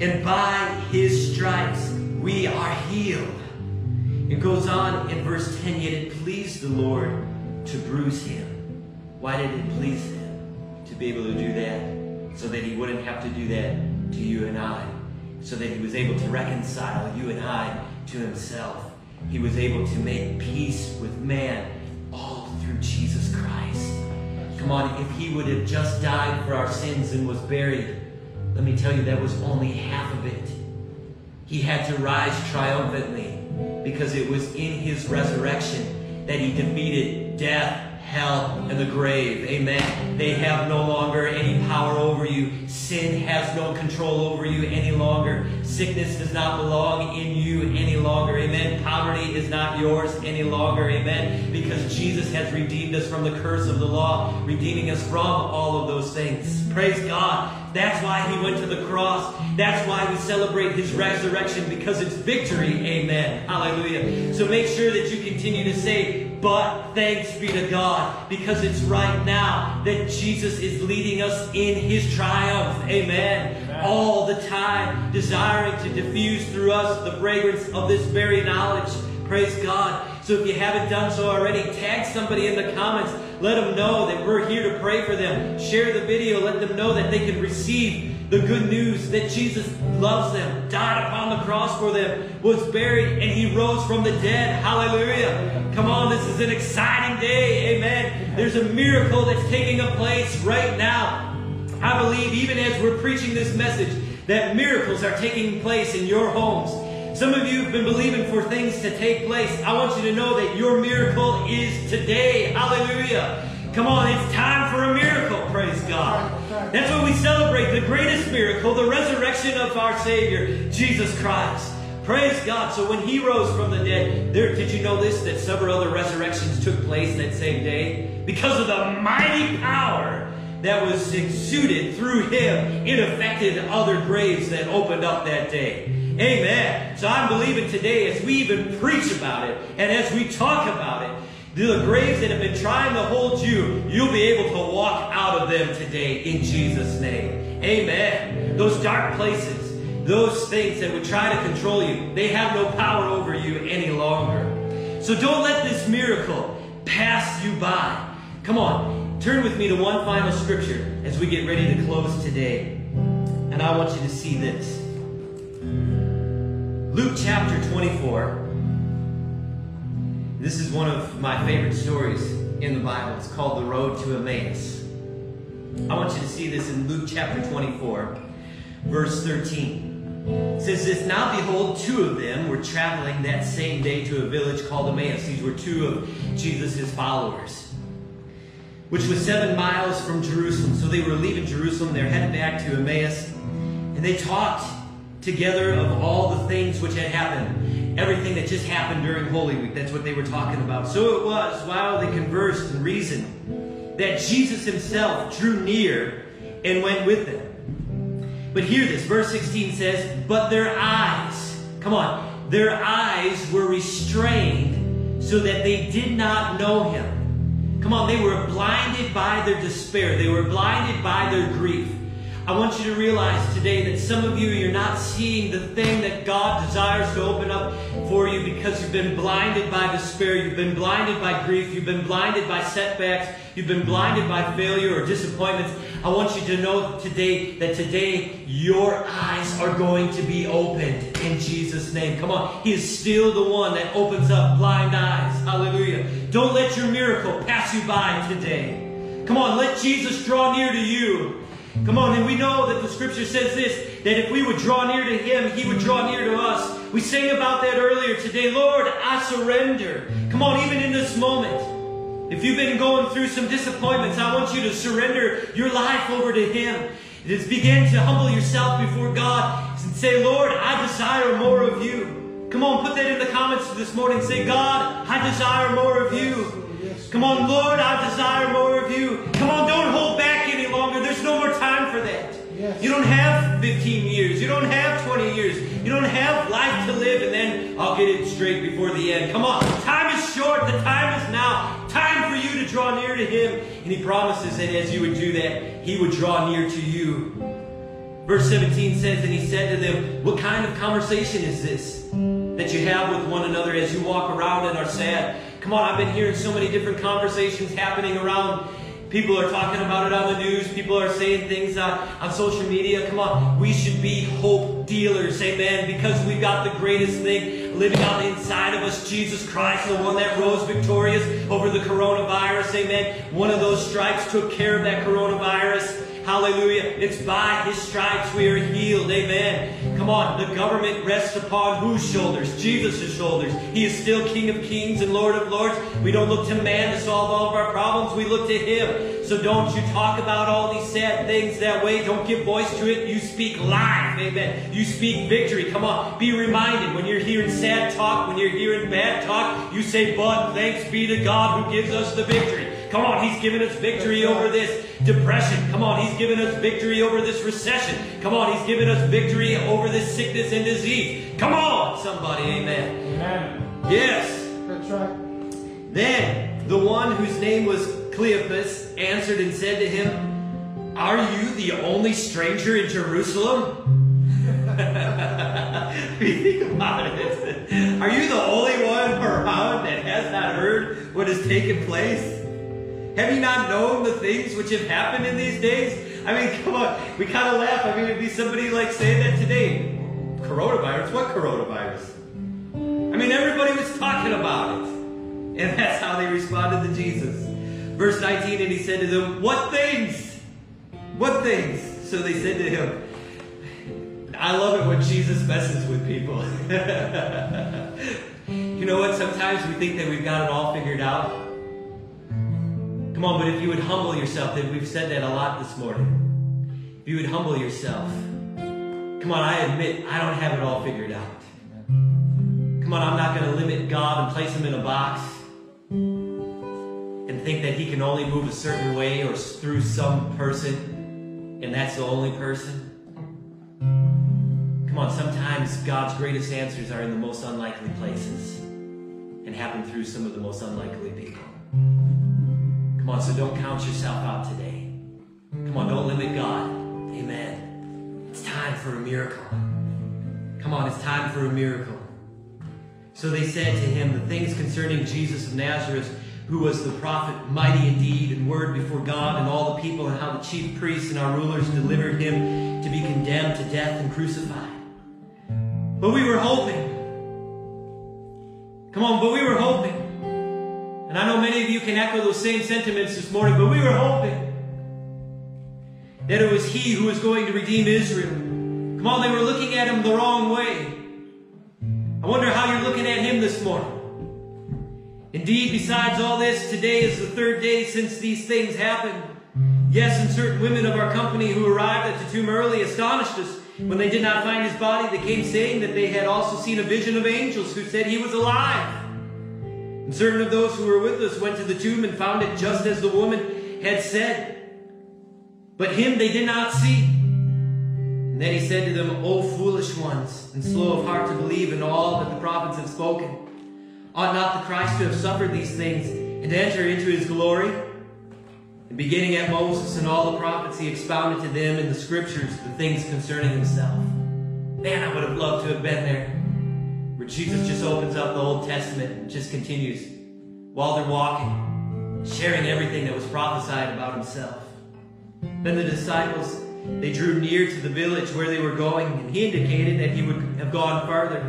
And by his stripes we are healed. It goes on in verse 10 Yet it pleased the Lord to bruise him. Why did it please him to be able to do that? So that he wouldn't have to do that to you and I. So that he was able to reconcile you and I to himself. He was able to make peace with man all through Jesus Christ. Come on, if he would have just died for our sins and was buried, let me tell you, that was only half of it. He had to rise triumphantly because it was in his resurrection that he defeated death, hell, and the grave. Amen. They have no longer any power over you. Sin has no control over you any longer. Sickness does not belong in you any longer. Amen. Poverty is not yours any longer. Amen. Because Jesus has redeemed us from the curse of the law, redeeming us from all of those things. Praise God. That's why he went to the cross. That's why we celebrate his resurrection because it's victory. Amen. Hallelujah. So make sure that you continue to say, but thanks be to God because it's right now that Jesus is leading us in his triumph. Amen. Amen. All the time, desiring to diffuse through us the fragrance of this very knowledge. Praise God. So if you haven't done so already, tag somebody in the comments. Let them know that we're here to pray for them. Share the video. Let them know that they can receive the good news that Jesus loves them, died upon the cross for them, was buried, and he rose from the dead. Hallelujah. Come on, this is an exciting day. Amen. There's a miracle that's taking a place right now. I believe, even as we're preaching this message, that miracles are taking place in your homes. Some of you have been believing for things to take place. I want you to know that your miracle is today. Hallelujah. Come on, it's time for a miracle, praise God. That's what we celebrate the greatest miracle, the resurrection of our Savior, Jesus Christ. Praise God. So when he rose from the dead, there did you know this that several other resurrections took place that same day? Because of the mighty power that was exuded through him, it affected other graves that opened up that day. Amen. So I'm believing today as we even preach about it and as we talk about it, the graves that have been trying to hold you, you'll be able to walk out of them today in Jesus' name. Amen. Those dark places, those things that would try to control you, they have no power over you any longer. So don't let this miracle pass you by. Come on, turn with me to one final scripture as we get ready to close today. And I want you to see this. Luke chapter 24. This is one of my favorite stories in the Bible. It's called The Road to Emmaus. I want you to see this in Luke chapter 24, verse 13. It says this, Now behold, two of them were traveling that same day to a village called Emmaus. These were two of Jesus' followers, which was seven miles from Jerusalem. So they were leaving Jerusalem. They're headed back to Emmaus. And they talked together of all the things which had happened. Everything that just happened during Holy Week. That's what they were talking about. So it was, while they conversed and reasoned, that Jesus himself drew near and went with them. But hear this, verse 16 says, But their eyes, come on, their eyes were restrained so that they did not know him. Come on, they were blinded by their despair. They were blinded by their grief. I want you to realize today that some of you, you're not seeing the thing that God desires to open up for you because you've been blinded by despair. You've been blinded by grief. You've been blinded by setbacks. You've been blinded by failure or disappointments. I want you to know today that today your eyes are going to be opened in Jesus' name. Come on. He is still the one that opens up blind eyes. Hallelujah. Don't let your miracle pass you by today. Come on, let Jesus draw near to you. Come on, and we know that the scripture says this that if we would draw near to Him, He would draw near to us. We sang about that earlier today. Lord, I surrender. Come on, even in this moment. If you've been going through some disappointments, I want you to surrender your life over to Him. Just begin to humble yourself before God and say, Lord, I desire more of you. Come on, put that in the comments this morning. Say, God, I desire more of you. Come on, Lord, I desire more of you. Come on, don't hold Yes. You don't have 15 years. You don't have 20 years. You don't have life to live and then I'll get it straight before the end. Come on. Time is short. The time is now. Time for you to draw near to Him. And He promises that as you would do that, He would draw near to you. Verse 17 says, And He said to them, What kind of conversation is this that you have with one another as you walk around and are sad? Come on, I've been hearing so many different conversations happening around People are talking about it on the news. People are saying things on, on social media. Come on, we should be hope dealers, amen, because we've got the greatest thing living on the inside of us, Jesus Christ, the one that rose victorious over the coronavirus, amen. One of those stripes took care of that coronavirus. Hallelujah. It's by his stripes we are healed. Amen. Come on. The government rests upon whose shoulders? Jesus' shoulders. He is still King of kings and Lord of lords. We don't look to man to solve all of our problems. We look to him. So don't you talk about all these sad things that way. Don't give voice to it. You speak life. Amen. You speak victory. Come on. Be reminded when you're hearing sad talk, when you're hearing bad talk, you say, but thanks be to God who gives us the victory. Come on, He's given us victory over this depression. Come on, He's given us victory over this recession. Come on, He's given us victory over this sickness and disease. Come on, somebody, amen. Amen. Yes. That's right. Then the one whose name was Cleopas answered and said to him, Are you the only stranger in Jerusalem? [LAUGHS] think about it. Are you the only one around that has not heard what has taken place? Have you not known the things which have happened in these days? I mean, [LAUGHS] come on. We kind of laugh. I mean, it'd be somebody like saying that today. Coronavirus? What coronavirus? I mean, everybody was talking about it. And [LAUGHS] that's how they responded to Jesus. Verse 19, and he said to them, What things? What things? So they said to him, I love it when Jesus messes with people. [LAUGHS] you know what? Sometimes we think that we've got it all figured out. Come on, but if you would humble yourself, then we've said that a lot this morning. If you would humble yourself. Come on, I admit I don't have it all figured out. Come on, I'm not going to limit God and place him in a box and think that he can only move a certain way or through some person, and that's the only person. Come on, sometimes God's greatest answers are in the most unlikely places and happen through some of the most unlikely people. Come on, so don't count yourself out today. Come on, don't limit God. Amen. It's time for a miracle. Come on, it's time for a miracle. So they said to him, The things concerning Jesus of Nazareth, who was the prophet, mighty indeed, in word before God and all the people, and how the chief priests and our rulers delivered him to be condemned to death and crucified. But we were hoping. Come on, but we were hoping. And I know many of you can echo those same sentiments this morning, but we were hoping that it was He who was going to redeem Israel. Come on, they were looking at Him the wrong way. I wonder how you're looking at Him this morning. Indeed, besides all this, today is the third day since these things happened. Yes, and certain women of our company who arrived at the tomb early astonished us when they did not find his body, they came saying that they had also seen a vision of angels who said he was alive. And certain of those who were with us went to the tomb and found it just as the woman had said. But him they did not see. And then he said to them, O foolish ones, and slow of heart to believe in all that the prophets have spoken. Ought not the Christ to have suffered these things and to enter into his glory? And beginning at Moses and all the prophets, he expounded to them in the scriptures the things concerning himself. Man, I would have loved to have been there. Where Jesus just opens up the Old Testament and just continues while they're walking, sharing everything that was prophesied about himself. Then the disciples, they drew near to the village where they were going, and he indicated that he would have gone farther.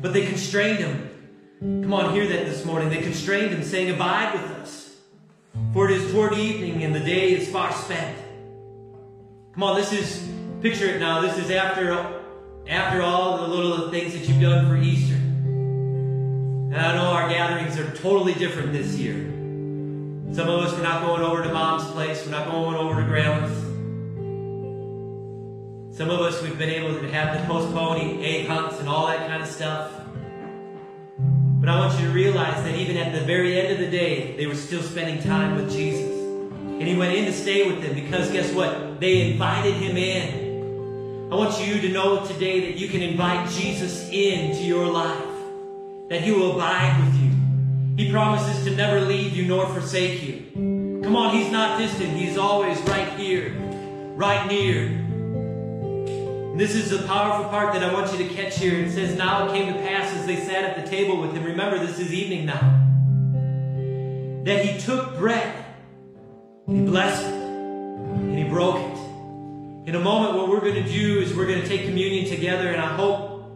But they constrained him. Come on, hear that this morning. They constrained him, saying, Abide with us, for it is toward evening, and the day is far spent. Come on, this is, picture it now, this is after, after all the little things that you've done for Easter. And I know our gatherings are totally different this year. Some of us, we're not going over to mom's place. We're not going over to grandma's. Some of us, we've been able to have to postpone egg hunts and all that kind of stuff. But I want you to realize that even at the very end of the day, they were still spending time with Jesus. And he went in to stay with them because guess what? They invited him in. I want you to know today that you can invite Jesus into your life, that he will abide with you. He promises to never leave you nor forsake you. Come on, he's not distant. He's always right here, right near. And this is the powerful part that I want you to catch here. It says, Now it came to pass as they sat at the table with him. Remember, this is evening now. That he took bread, he blessed it, and he broke it. In a moment, what we're going to do is we're going to take communion together, and I hope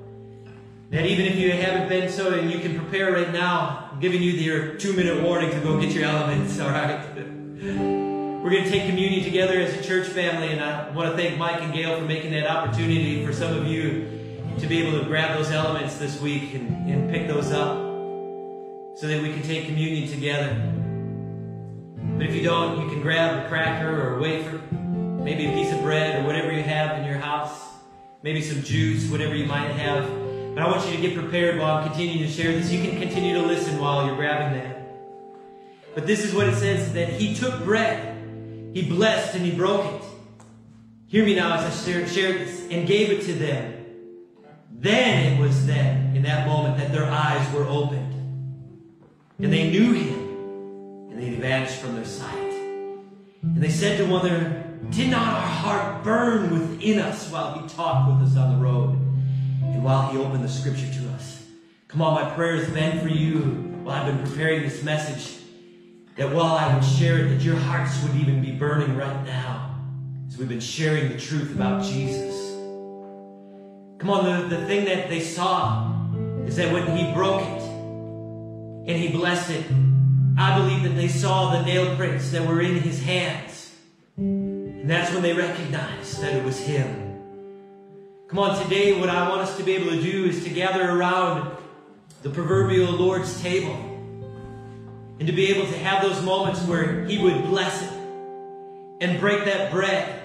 that even if you haven't been so and you can prepare right now, I'm giving you your two minute warning to go get your elements, all right? We're going to take communion together as a church family, and I want to thank Mike and Gail for making that opportunity for some of you to be able to grab those elements this week and, and pick those up so that we can take communion together. But if you don't, you can grab a cracker or a wafer, maybe a piece of bread or whatever you have in your house, maybe some juice, whatever you might have. But I want you to get prepared while I'm continuing to share this. You can continue to listen while you're grabbing that. But this is what it says that he took bread, he blessed, and he broke it. Hear me now as I share, share this, and gave it to them. Then it was then, in that moment, that their eyes were opened. And they knew him, and they vanished from their sight. And they said to one another, Did not our heart burn within us while he talked with us on the road? and while he opened the scripture to us. Come on, my prayer has been for you while I've been preparing this message, that while I would share it, that your hearts would even be burning right now as we've been sharing the truth about Jesus. Come on, the, the thing that they saw is that when he broke it and he blessed it, I believe that they saw the nail prints that were in his hands. And that's when they recognized that it was him. Come on, today what I want us to be able to do is to gather around the proverbial Lord's table and to be able to have those moments where He would bless it and break that bread.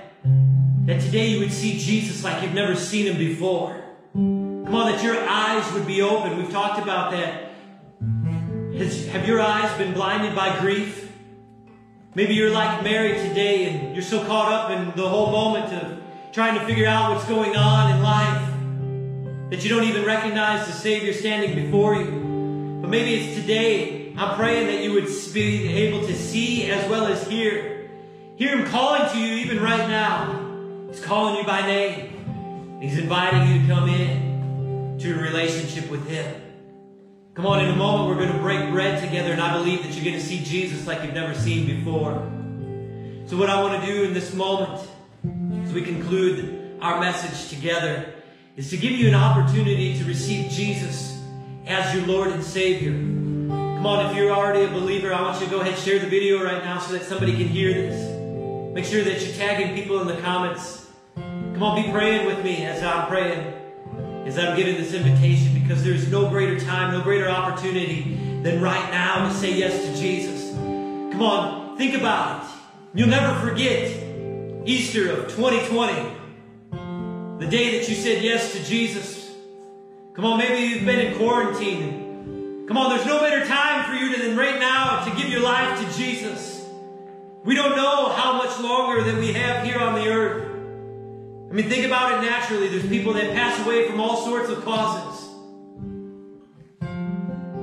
That today you would see Jesus like you've never seen Him before. Come on, that your eyes would be open. We've talked about that. Has, have your eyes been blinded by grief? Maybe you're like Mary today and you're so caught up in the whole moment of trying to figure out what's going on in life that you don't even recognize the Savior standing before you. But maybe it's today. I'm praying that you would be able to see as well as hear. Hear Him calling to you even right now. He's calling you by name. He's inviting you to come in to a relationship with Him. Come on, in a moment we're going to break bread together, and I believe that you're going to see Jesus like you've never seen before. So, what I want to do in this moment as we conclude our message together is to give you an opportunity to receive Jesus as your Lord and Savior. Come on, if you're already a believer, I want you to go ahead and share the video right now so that somebody can hear this. Make sure that you're tagging people in the comments. Come on, be praying with me as I'm praying, as I'm giving this invitation, because there's no greater time, no greater opportunity than right now to say yes to Jesus. Come on, think about it. You'll never forget Easter of 2020, the day that you said yes to Jesus. Come on, maybe you've been in quarantine. Come on, there's no better time for you than right now to give your life to Jesus. We don't know how much longer that we have here on the earth. I mean, think about it naturally. There's people that pass away from all sorts of causes.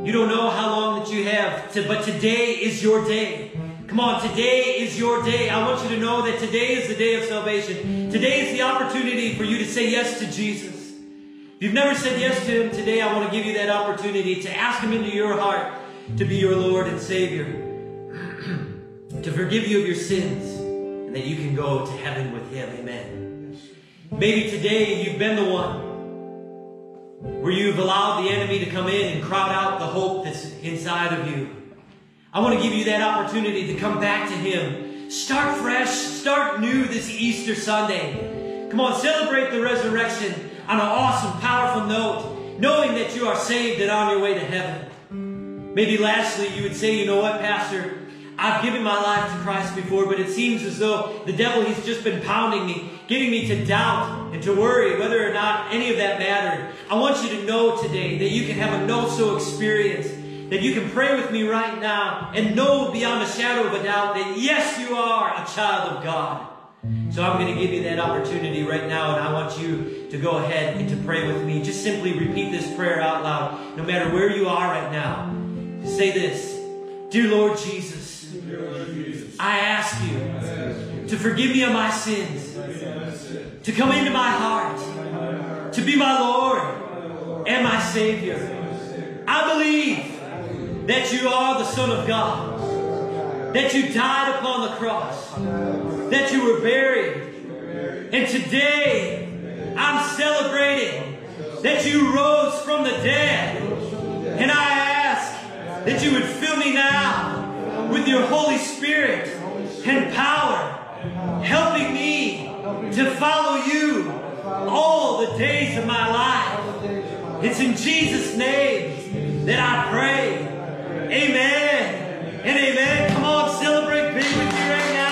You don't know how long that you have, to, but today is your day. Come on, today is your day. I want you to know that today is the day of salvation. Today is the opportunity for you to say yes to Jesus. If you've never said yes to Him today, I want to give you that opportunity to ask Him into your heart to be your Lord and Savior, [CLEARS THROAT] to forgive you of your sins, and that you can go to heaven with Him. Amen. Maybe today you've been the one where you've allowed the enemy to come in and crowd out the hope that's inside of you. I want to give you that opportunity to come back to Him. Start fresh, start new this Easter Sunday. Come on, celebrate the resurrection on an awesome, powerful note, knowing that you are saved and on your way to heaven. Maybe lastly, you would say, you know what, Pastor? I've given my life to Christ before, but it seems as though the devil, he's just been pounding me, getting me to doubt and to worry whether or not any of that mattered. I want you to know today that you can have a know-so experience, that you can pray with me right now and know beyond a shadow of a doubt that yes, you are a child of God. So I'm going to give you that opportunity right now, and I want you to go ahead and to pray with me. Just simply repeat this prayer out loud, no matter where you are right now. Say this Dear Lord Jesus, I ask you to forgive me of my sins, to come into my heart, to be my Lord and my Savior. I believe that you are the Son of God, that you died upon the cross, that you were buried, and today I'm celebrating that you rose from the dead. And I ask that you would fill me now with your Holy Spirit and power, helping me to follow you all the days of my life. It's in Jesus' name that I pray. Amen and amen. Come on, celebrate big with me right now.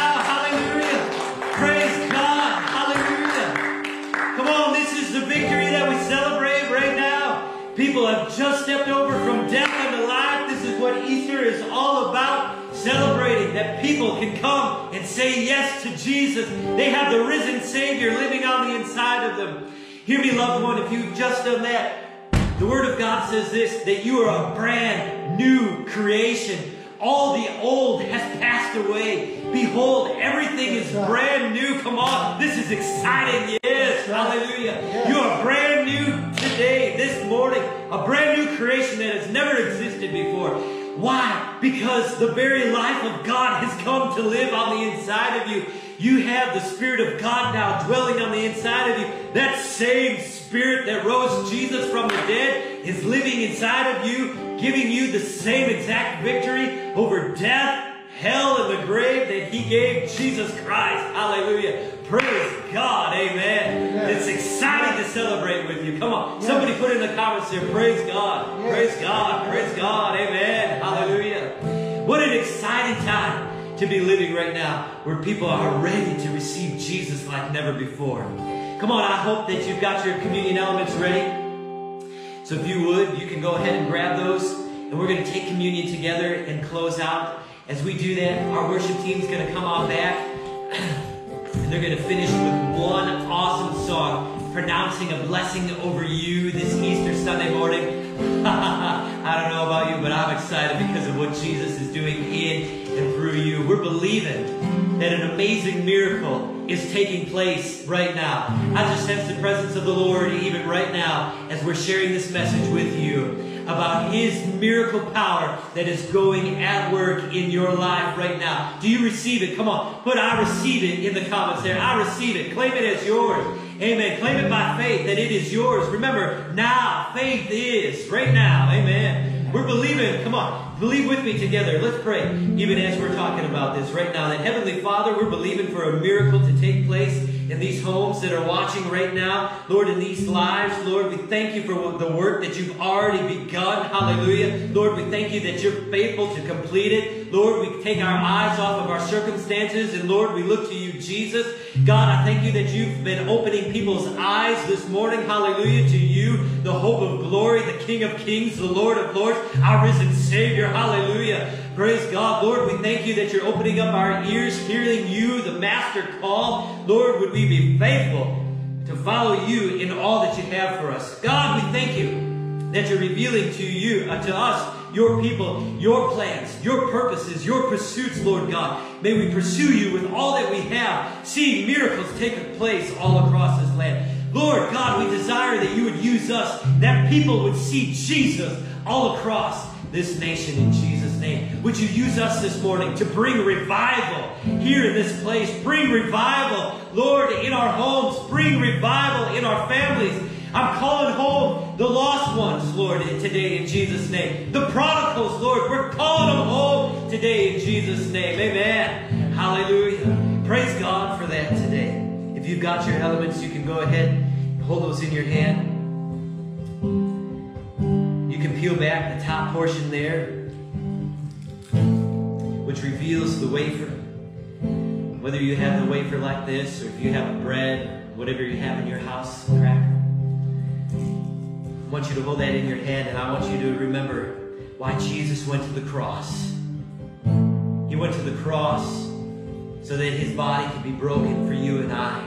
Celebrating that people can come and say yes to Jesus. They have the risen Savior living on the inside of them. Hear me, loved one, if you've just done that, the Word of God says this, that you are a brand new creation. All the old has passed away. Behold, everything is brand new. Come on, this is exciting. Yes, hallelujah. You are brand new today, this morning. A brand new creation that has never existed before. Why? Because the very life of God has come to live on the inside of you. You have the Spirit of God now dwelling on the inside of you. That same Spirit that rose Jesus from the dead is living inside of you, giving you the same exact victory over death, hell, and the grave that He gave Jesus Christ. Hallelujah. Praise God. Amen. Amen. It's exciting to celebrate with you. Come on. Somebody put in the comments here. Praise God. Yes. Praise God. Praise God. Amen. Hallelujah. What an exciting time to be living right now where people are ready to receive Jesus like never before. Come on, I hope that you've got your communion elements ready. So if you would, you can go ahead and grab those. And we're going to take communion together and close out. As we do that, our worship team is going to come on back. [CLEARS THROAT] And they're going to finish with one awesome song, pronouncing a blessing over you this Easter Sunday morning. [LAUGHS] I don't know about you, but I'm excited because of what Jesus is doing in and through you. We're believing that an amazing miracle is taking place right now. I just sense the presence of the Lord even right now as we're sharing this message with you about His miracle power that is going at work in your life right now. Do you receive it? Come on, put I receive it in the comments there. I receive it. Claim it as yours. Amen. Claim it by faith that it is yours. Remember, now faith is right now. Amen. We're believing. Come on. Believe with me together. Let's pray. Even as we're talking about this right now. That Heavenly Father, we're believing for a miracle to take place in these homes that are watching right now. Lord, in these lives, Lord, we thank you for the work that you've already begun. Hallelujah. Lord, we thank you that you're faithful to complete it. Lord, we take our eyes off of our circumstances and Lord, we look to you, Jesus. God, I thank you that you've been opening people's eyes this morning. Hallelujah to you, the hope of glory, the King of kings, the Lord of lords, our risen Savior. Hallelujah. Praise God. Lord, we thank you that you're opening up our ears, hearing you, the master call. Lord, would we be faithful to follow you in all that you have for us. God, we thank you that you're revealing to you, uh, to us, your people, your plans, your purposes, your pursuits, Lord God. May we pursue you with all that we have, seeing miracles take place all across this land. Lord God, we desire that you would use us, that people would see Jesus all across this nation in Jesus' name. Would you use us this morning to bring revival here in this place? Bring revival, Lord, in our homes. Bring revival in our families. I'm calling home the lost ones, Lord, today in Jesus' name. The prodigals, Lord, we're calling them home today in Jesus' name. Amen. Hallelujah. Praise God for that today. If you've got your elements, you can go ahead, and hold those in your hand. Peel back the top portion there, which reveals the wafer. Whether you have the wafer like this, or if you have bread, whatever you have in your house, cracker. I want you to hold that in your hand, and I want you to remember why Jesus went to the cross. He went to the cross so that his body could be broken for you and I.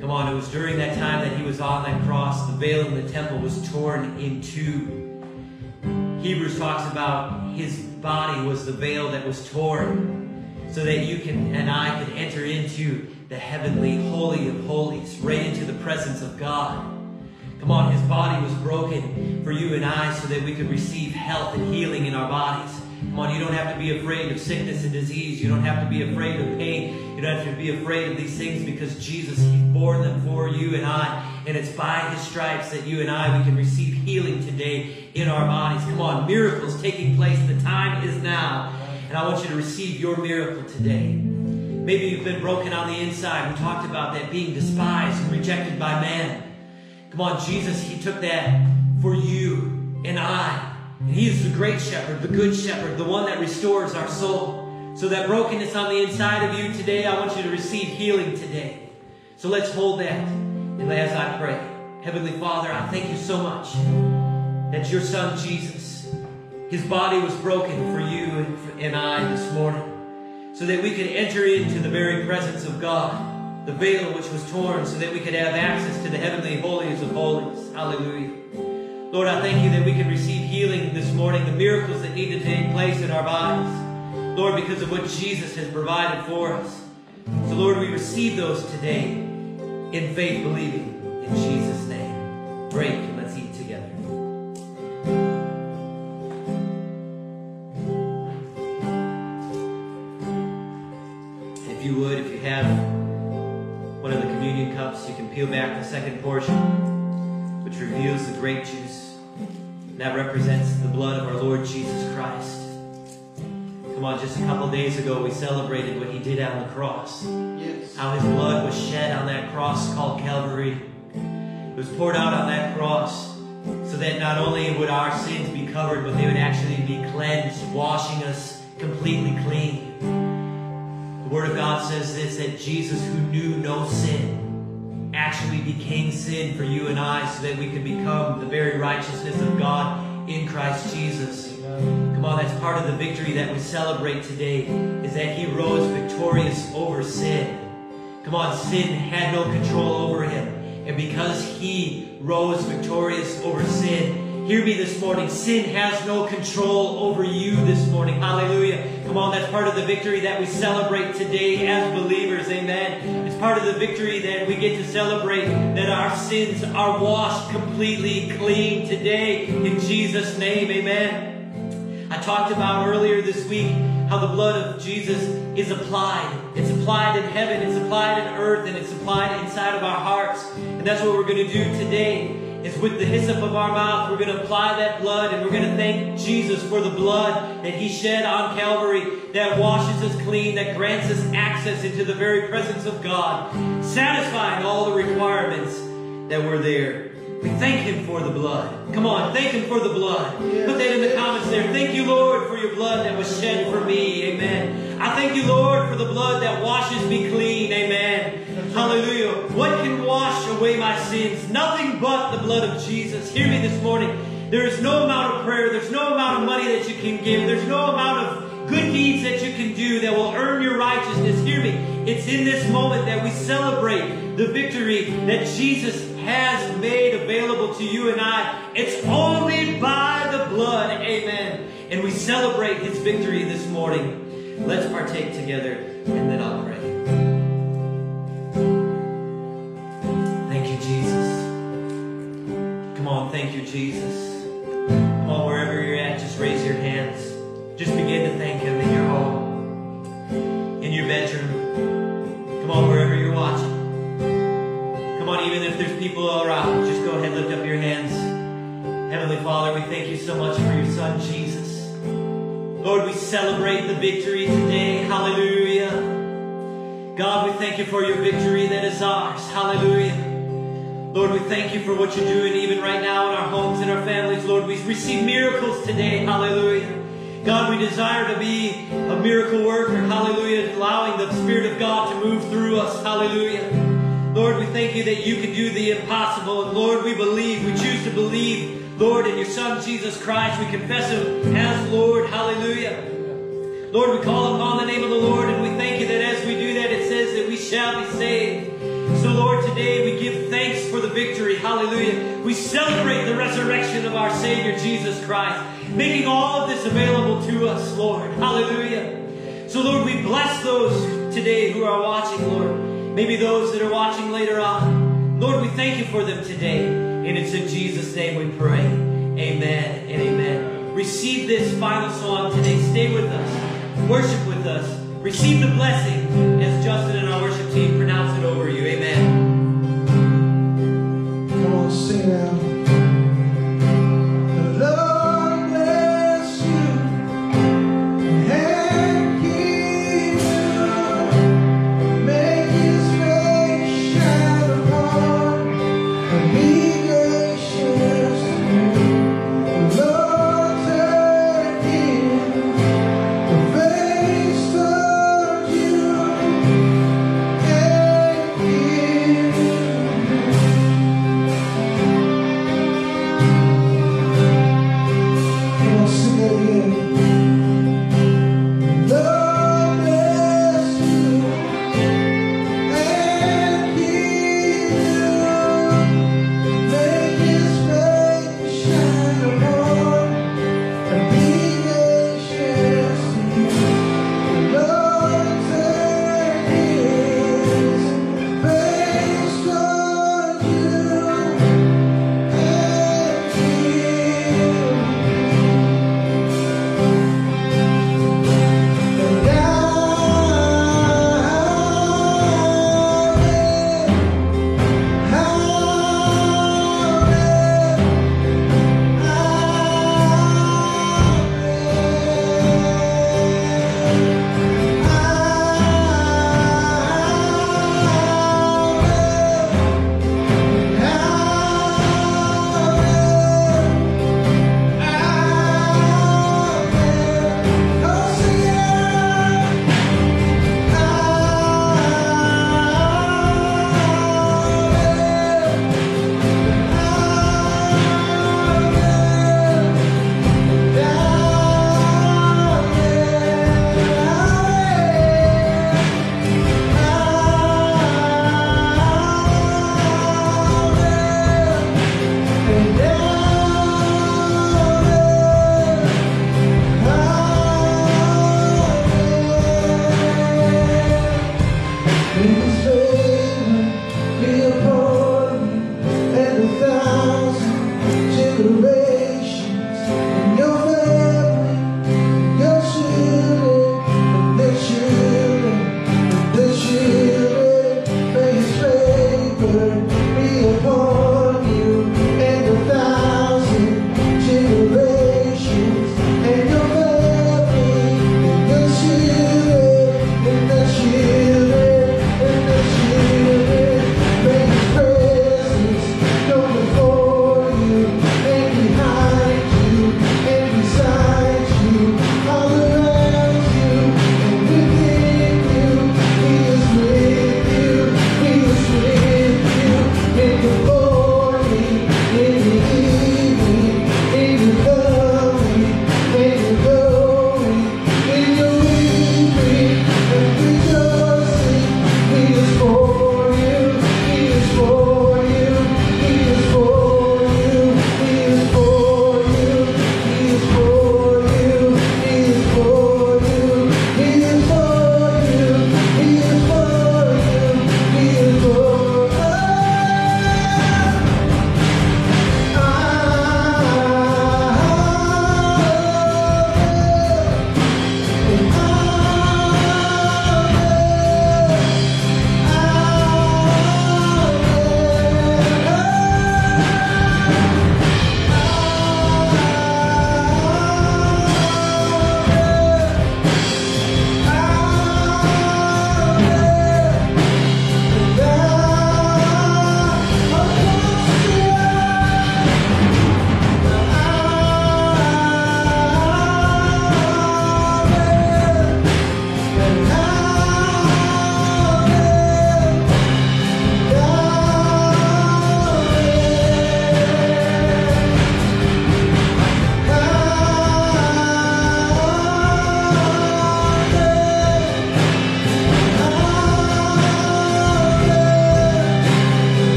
Come on, it was during that time that he was on that cross, the veil in the temple was torn in two. Hebrews talks about his body was the veil that was torn so that you can and I could enter into the heavenly holy of holies, right into the presence of God. Come on, his body was broken for you and I so that we could receive health and healing in our bodies. Come on, you don't have to be afraid of sickness and disease. You don't have to be afraid of pain. You don't have to be afraid of these things because Jesus, He bore them for you and I. And it's by His stripes that you and I, we can receive healing today in our bodies. Come on, miracles taking place. The time is now. And I want you to receive your miracle today. Maybe you've been broken on the inside. We talked about that being despised and rejected by man. Come on, Jesus, He took that for you and I. And He is the great shepherd, the good shepherd, the one that restores our soul. So that brokenness on the inside of you today, I want you to receive healing today. So let's hold that. And as I pray, Heavenly Father, I thank you so much that your Son Jesus, His body was broken for you and I this morning. So that we could enter into the very presence of God, the veil which was torn, so that we could have access to the heavenly holies of holies. Hallelujah. Lord, I thank you that we can receive healing this morning, the miracles that need to take place in our bodies. Lord, because of what Jesus has provided for us. So, Lord, we receive those today in faith, believing in Jesus' name. Break and let's eat together. If you would, if you have one of the communion cups, you can peel back the second portion, which reveals the grape juice. And that represents the blood of our Lord Jesus Christ. Come on, just a couple days ago we celebrated what he did on the cross. Yes. How his blood was shed on that cross called Calvary. It was poured out on that cross so that not only would our sins be covered, but they would actually be cleansed, washing us completely clean. The Word of God says this that Jesus, who knew no sin, actually became sin for you and I so that we could become the very righteousness of God in Christ Jesus. Come on, that's part of the victory that we celebrate today, is that he rose victorious over sin. Come on, sin had no control over him. And because he rose victorious over sin, hear me this morning, sin has no control over you this morning. Hallelujah. Come on, that's part of the victory that we celebrate today as believers. Amen. It's part of the victory that we get to celebrate that our sins are washed completely clean today in Jesus' name. Amen. Talked about earlier this week how the blood of Jesus is applied. It's applied in heaven, it's applied in earth, and it's applied inside of our hearts. And that's what we're going to do today. Is with the hyssop of our mouth, we're going to apply that blood and we're going to thank Jesus for the blood that He shed on Calvary that washes us clean, that grants us access into the very presence of God, satisfying all the requirements that were there We thank Him for the blood. Come on, thank Him for the blood. Put that in the comments there. Thank you, Lord, for your blood that was shed for me. Amen. I thank you, Lord, for the blood that washes me clean. Amen. Hallelujah. What can wash away my sins? Nothing but the blood of Jesus. Hear me this morning. There is no amount of prayer, there's no amount of money that you can give, there's no amount of good deeds that you can do that will earn your righteousness. Hear me. It's in this moment that we celebrate the victory that Jesus has made available to you and I. It's only by the blood. Amen. And we celebrate his victory this morning. Let's partake together and then I'll pray. Thank you, Jesus. Come on, thank you, Jesus. Come on, wherever you're at, just raise your hands. Just begin to thank Him people just go ahead, lift up your hands. Heavenly Father, we thank you so much for your Son, Jesus. Lord, we celebrate the victory today. Hallelujah. God, we thank you for your victory that is ours. Hallelujah. Lord, we thank you for what you're doing even right now in our homes and our families. Lord, we receive miracles today. Hallelujah. God, we desire to be a miracle worker. Hallelujah. Allowing the Spirit of God to move through us. Hallelujah. Lord, we thank you that you can do the impossible. And Lord, we believe, we choose to believe, Lord, in your Son, Jesus Christ. We confess him as Lord. Hallelujah. Lord, we call upon the name of the Lord and we thank you that as we do that, it says that we shall be saved. So, Lord, today we give thanks for the victory. Hallelujah. We celebrate the resurrection of our Savior, Jesus Christ, making all of this available to us, Lord. Hallelujah. So, Lord, we bless those today who are watching, Lord. Maybe those that are watching later on. Lord, we thank you for them today. And it's in Jesus' name we pray. Amen and amen. Receive this final song today. Stay with us. Worship with us. Receive the blessing as Justin and our worship team pronounce it over you. Amen.